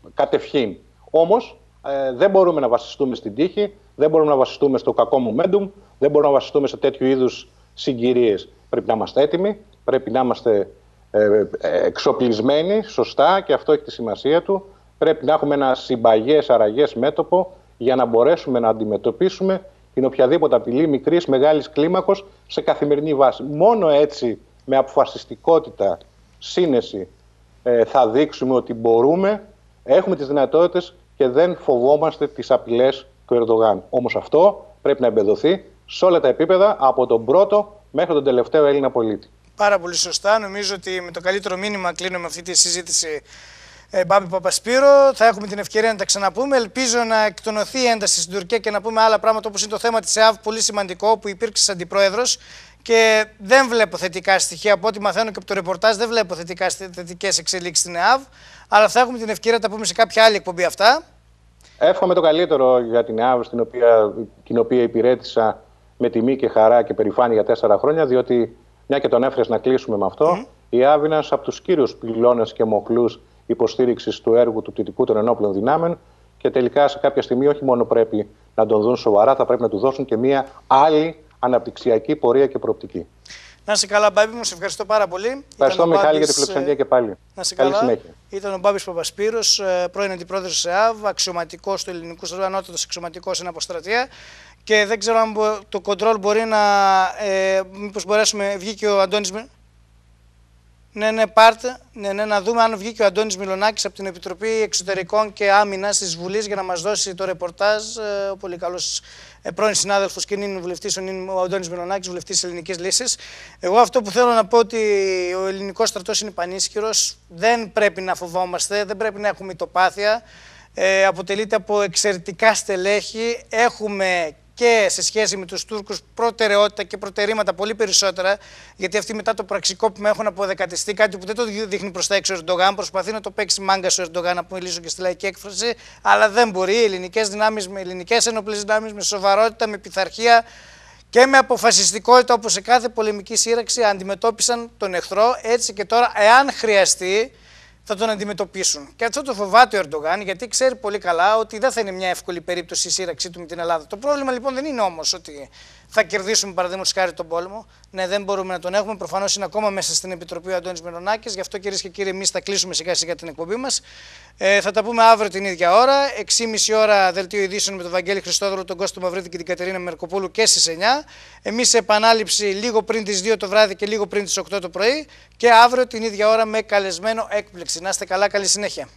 ε, κατευχήν. Όμως δεν μπορούμε να βασιστούμε στην τύχη, δεν μπορούμε να βασιστούμε στο κακό momentum, δεν μπορούμε να βασιστούμε σε τέτοιου είδους συγκυρίες. Πρέπει να είμαστε έτοιμοι, πρέπει να είμαστε ε, ε, εξοπλισμένοι σωστά και αυτό έχει τη σημασία του. Πρέπει να έχουμε ένα συμπαγές, αραγές μέτωπο για να μπορέσουμε να αντιμετωπίσουμε την οποιαδήποτε απειλή μικρής, μεγάλης κλίμακος σε καθημερινή βάση. Μόνο έτσι με αποφασιστικότητα, σύνεση ε, θα δείξουμε ότι μπορούμε, έχουμε τις δυνατότητες και δεν φοβόμαστε τις απειλές του Ερντογάν. Όμως αυτό πρέπει να εμπεδοθεί σε όλα τα επίπεδα από τον πρώτο μέχρι τον τελευταίο Έλληνα πολίτη. Πάρα πολύ σωστά. Νομίζω ότι με το καλύτερο μήνυμα κλείνουμε αυτή τη συζήτηση ε, Μπάμπη Παπασπύρο. Θα έχουμε την ευκαιρία να τα ξαναπούμε. Ελπίζω να εκτονωθεί η ένταση στην Τουρκία και να πούμε άλλα πράγματα όπως είναι το θέμα της ΕΑΒ, πολύ σημαντικό, που υπήρξε αντιπρόεδρος. Και δεν βλέπω θετικά στοιχεία. Από ό,τι μαθαίνω και από το ρεπορτάζ, δεν βλέπω θετικές εξελίξεις στην ΕΑΒ. Αλλά θα έχουμε την ευκαιρία να τα πούμε σε κάποια άλλη εκπομπή αυτά. Εύχομαι το καλύτερο για την ΕΑΒ, στην οποία, την οποία υπηρέτησα με τιμή και χαρά και περηφάνεια για τέσσερα χρόνια, διότι μια και τον έφερες να κλείσουμε με αυτό, mm. η Άβυνα από τους κύριους πυλώνες και μοχλούς υποστήριξης του έργου του πτυτικού των ενόπλων δυνάμεων και τελικά σε κάποια στιγμή όχι μόνο πρέπει να τον δουν σοβαρά, θα πρέπει να του δώσουν και μια άλλη αναπτυξιακή πορεία και προοπτική. Να σε καλά, Μπάμπη μου, σε ευχαριστώ πάρα πολύ. Ευχαριστώ, Μιχάλη, για την φιλοξενία και πάλι. Να σε καλά. Συνέχεια. Ήταν ο Μπάμπης Παπασπύρος, ε, πρώην αντιπρόεδρος της ΕΑΒ, αξιωματικός του ελληνικού στρατού, ανώτατος αξιωματικός στην αποστρατεία και δεν ξέρω αν το κοντρόλ μπορεί να. Ε, Μήπως μπορέσουμε. Βγήκε ο Αντώνης Ναι, ναι, πάρτε. Ναι, ναι, να δούμε αν βγήκε ο Αντώνης Μιλονάκης από την Επιτροπή Εξωτερικών και Άμυνας της Βουλής για να μας δώσει το ρεπορτάζ. Ε, ο πολύ καλός ε, πρώην συνάδελφος και είναι βουλευτής, ο Αντώνης Μιλονάκης, βουλευτής της Ελληνικής Λύσης. Εγώ αυτό που θέλω να πω ότι ο ελληνικός στρατός είναι πανίσχυρος. Δεν πρέπει να φοβόμαστε, δεν πρέπει να έχουμε ητοπάθεια. Ε, αποτελείται από εξαιρετικά στελέχη. Έχουμε και σε σχέση με τους Τούρκους προτεραιότητα και προτερήματα πολύ περισσότερα. Γιατί αυτοί μετά το πραξικόπημα έχουν αποδεκατιστεί κάτι που δεν το δείχνει προς τα έξω ο Ερντογάν. Προσπαθεί να το παίξει μάγκα ο Ερντογάν, να μιλήσω και στη λαϊκή έκφραση. Αλλά δεν μπορεί. Οι ελληνικές δυνάμεις, με ελληνικές ενοπλέ δυνάμεις, με σοβαρότητα, με πειθαρχία και με αποφασιστικότητα όπως σε κάθε πολεμική σύραξη αντιμετώπισαν τον εχθρό. Έτσι και τώρα, εάν χρειαστεί, θα τον αντιμετωπίσουν. Και αυτό το φοβάται ο Ερντογάν, γιατί ξέρει πολύ καλά ότι δεν θα είναι μια εύκολη περίπτωση η σύραξή του με την Ελλάδα. Το πρόβλημα λοιπόν δεν είναι όμως ότι θα κερδίσουμε παραδείγματος χάρη τον πόλεμο. Ναι, δεν μπορούμε να τον έχουμε. Προφανώς είναι ακόμα μέσα στην Επιτροπή ο Αντώνης Μερονάκη. Γι' αυτό κυρίες και κύριοι, εμείς θα κλείσουμε σιγά σιγά την εκπομπή μας. Ε, θα τα πούμε αύριο την ίδια ώρα. 6.30 ώρα δελτίο ειδήσεων με τον Βαγγέλη Χριστόδωρο, τον Κώστο Μαυρίτη και την Κατερίνα Μερκοπούλου και στις 9. Εμείς σε επανάληψη λίγο πριν τις 2 το βράδυ και λίγο πριν τις 8 το πρωί. Και αύριο την ίδια ώρα με καλεσμένο έκπληξη. Να είστε καλά, καλή συνέχεια.